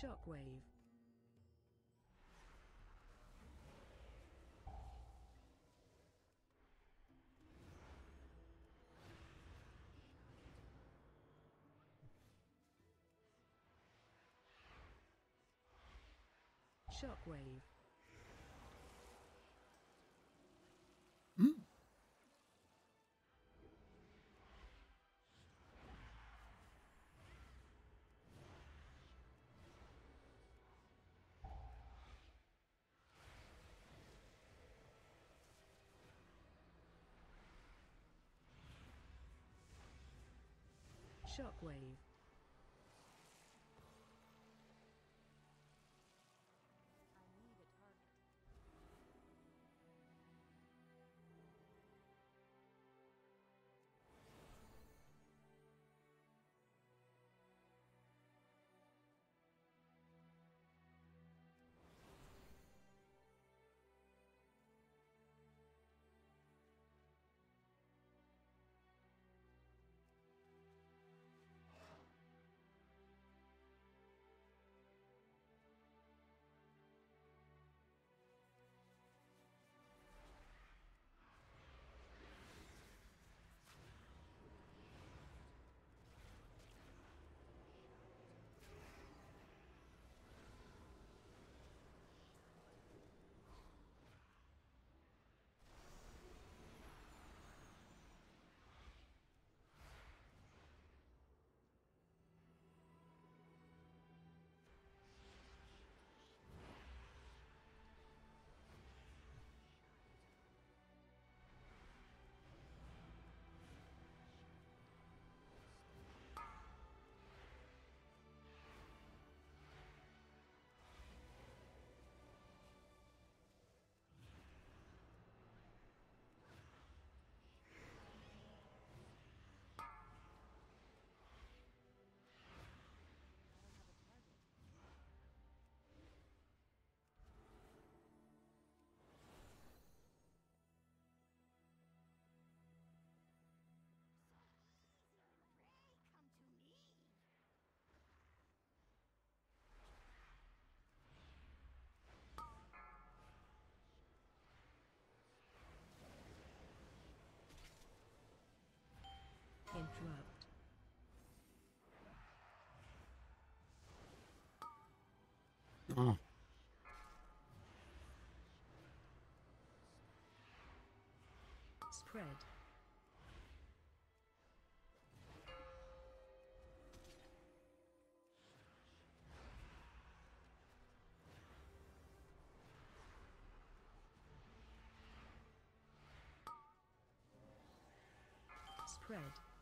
Shockwave. Shockwave. Shockwave. Spread. Spread.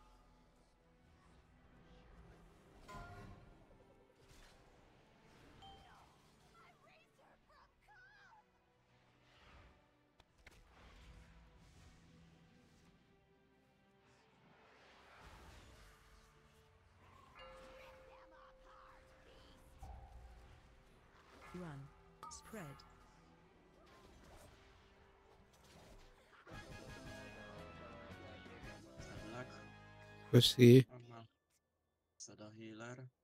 Spread. Tényleg. köszi. Annál. Szed a healer.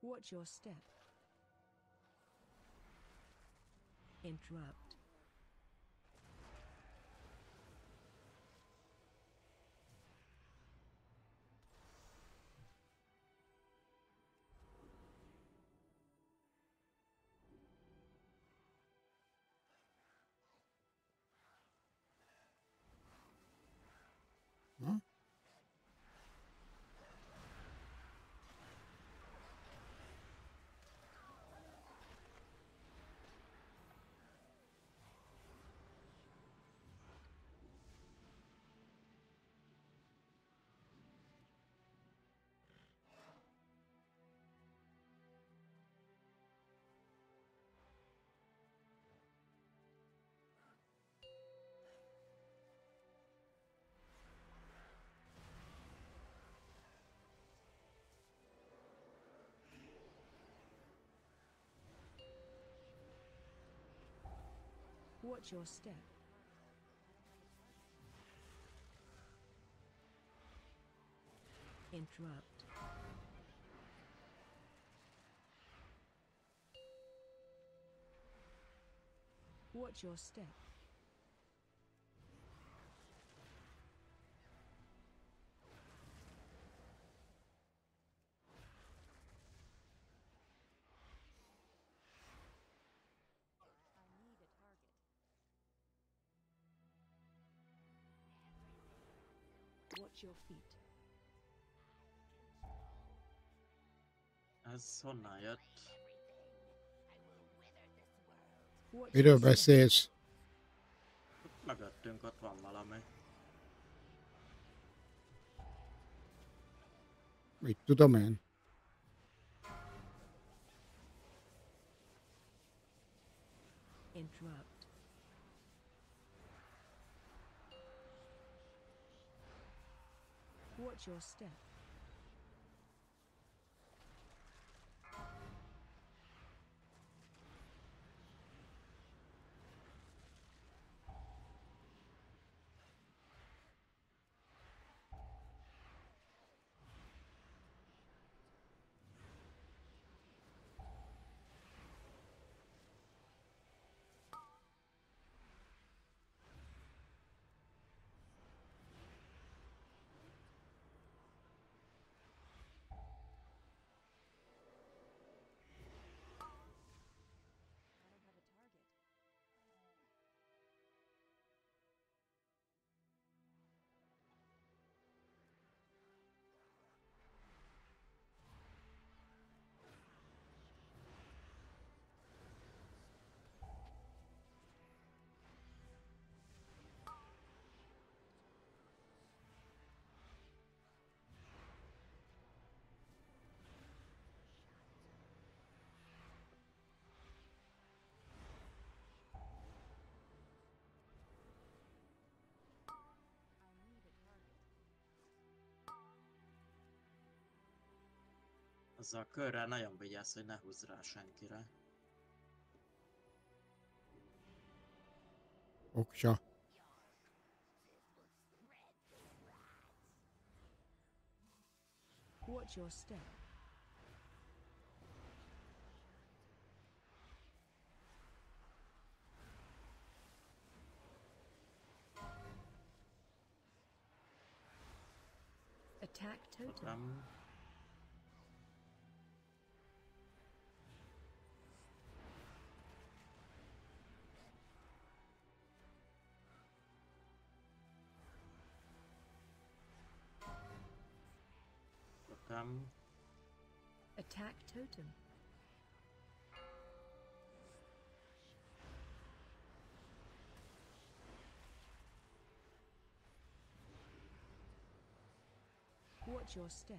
Watch your step. Interrupt. Watch your step. Interrupt. Watch your step. Watch your feet. Ez honnan jött? Watch Miről your step. beszélsz? Mögöttünk ott van valami. Mit tudom én? Your step. Az a körrel nagyon vigyázz, hogy ne húzz rá senkire. Oksa. Watch your step. Attack totem. Attack totem. Watch your step.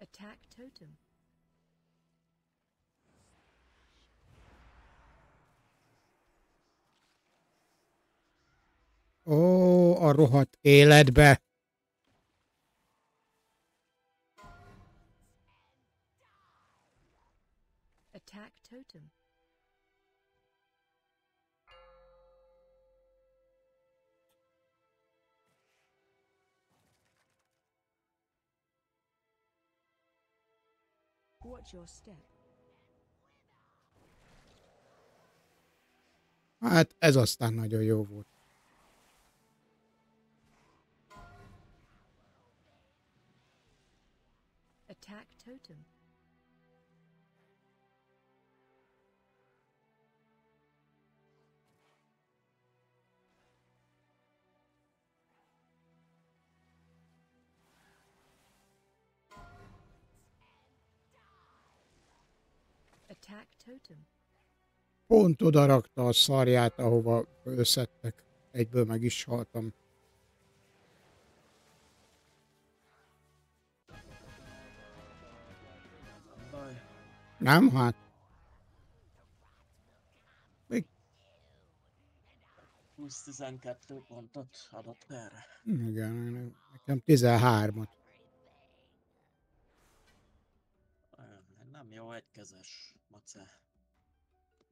Attack totem. Rohadt életbe. Hát ez aztán nagyon jó volt. Totem. Attack totem. Pont oda rakta a szarját, ahova összettek. Egyből meg is haltam. Nem? Hát 20-12 pontot adott erre. igen, nekem 13-at. Olyan, Nem jó egykezes, mace.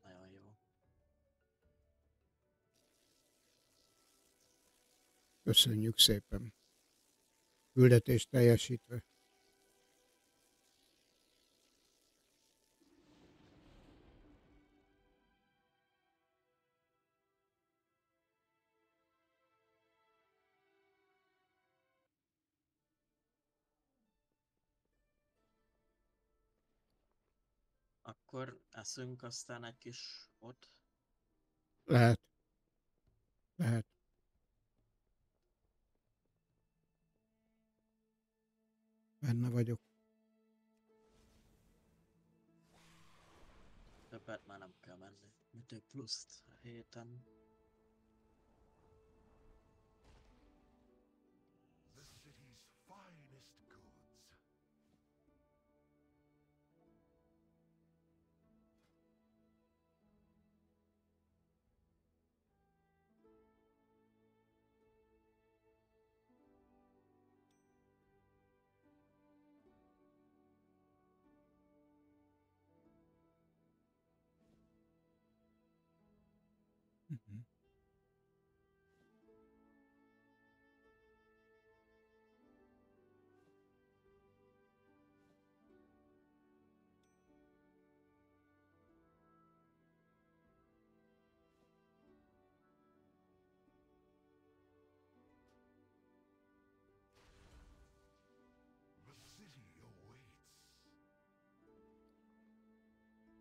Nagyon jó. Köszönjük szépen. Küldetés teljesítve. Akkor eszünk aztán egy kis ott. Lehet. Lehet. Benne vagyok. Többet már nem kell menni. Mit pluszt a héten.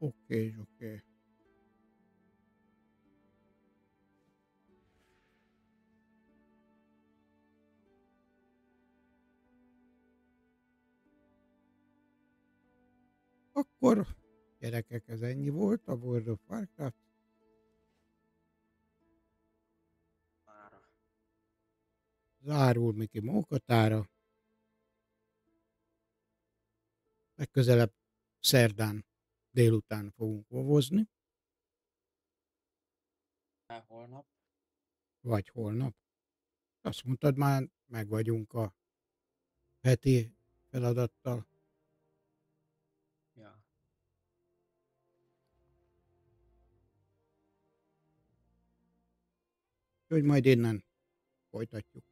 Oké, oké. Akkor gyerekek, ez ennyi volt a World of Warcraft. Zárul Miki mókatára. Legközelebb szerdán délután fogunk vovozni, El holnap. vagy holnap. Azt mondtad már, meg vagyunk a heti feladattal. Ja. Úgyhogy majd innen folytatjuk.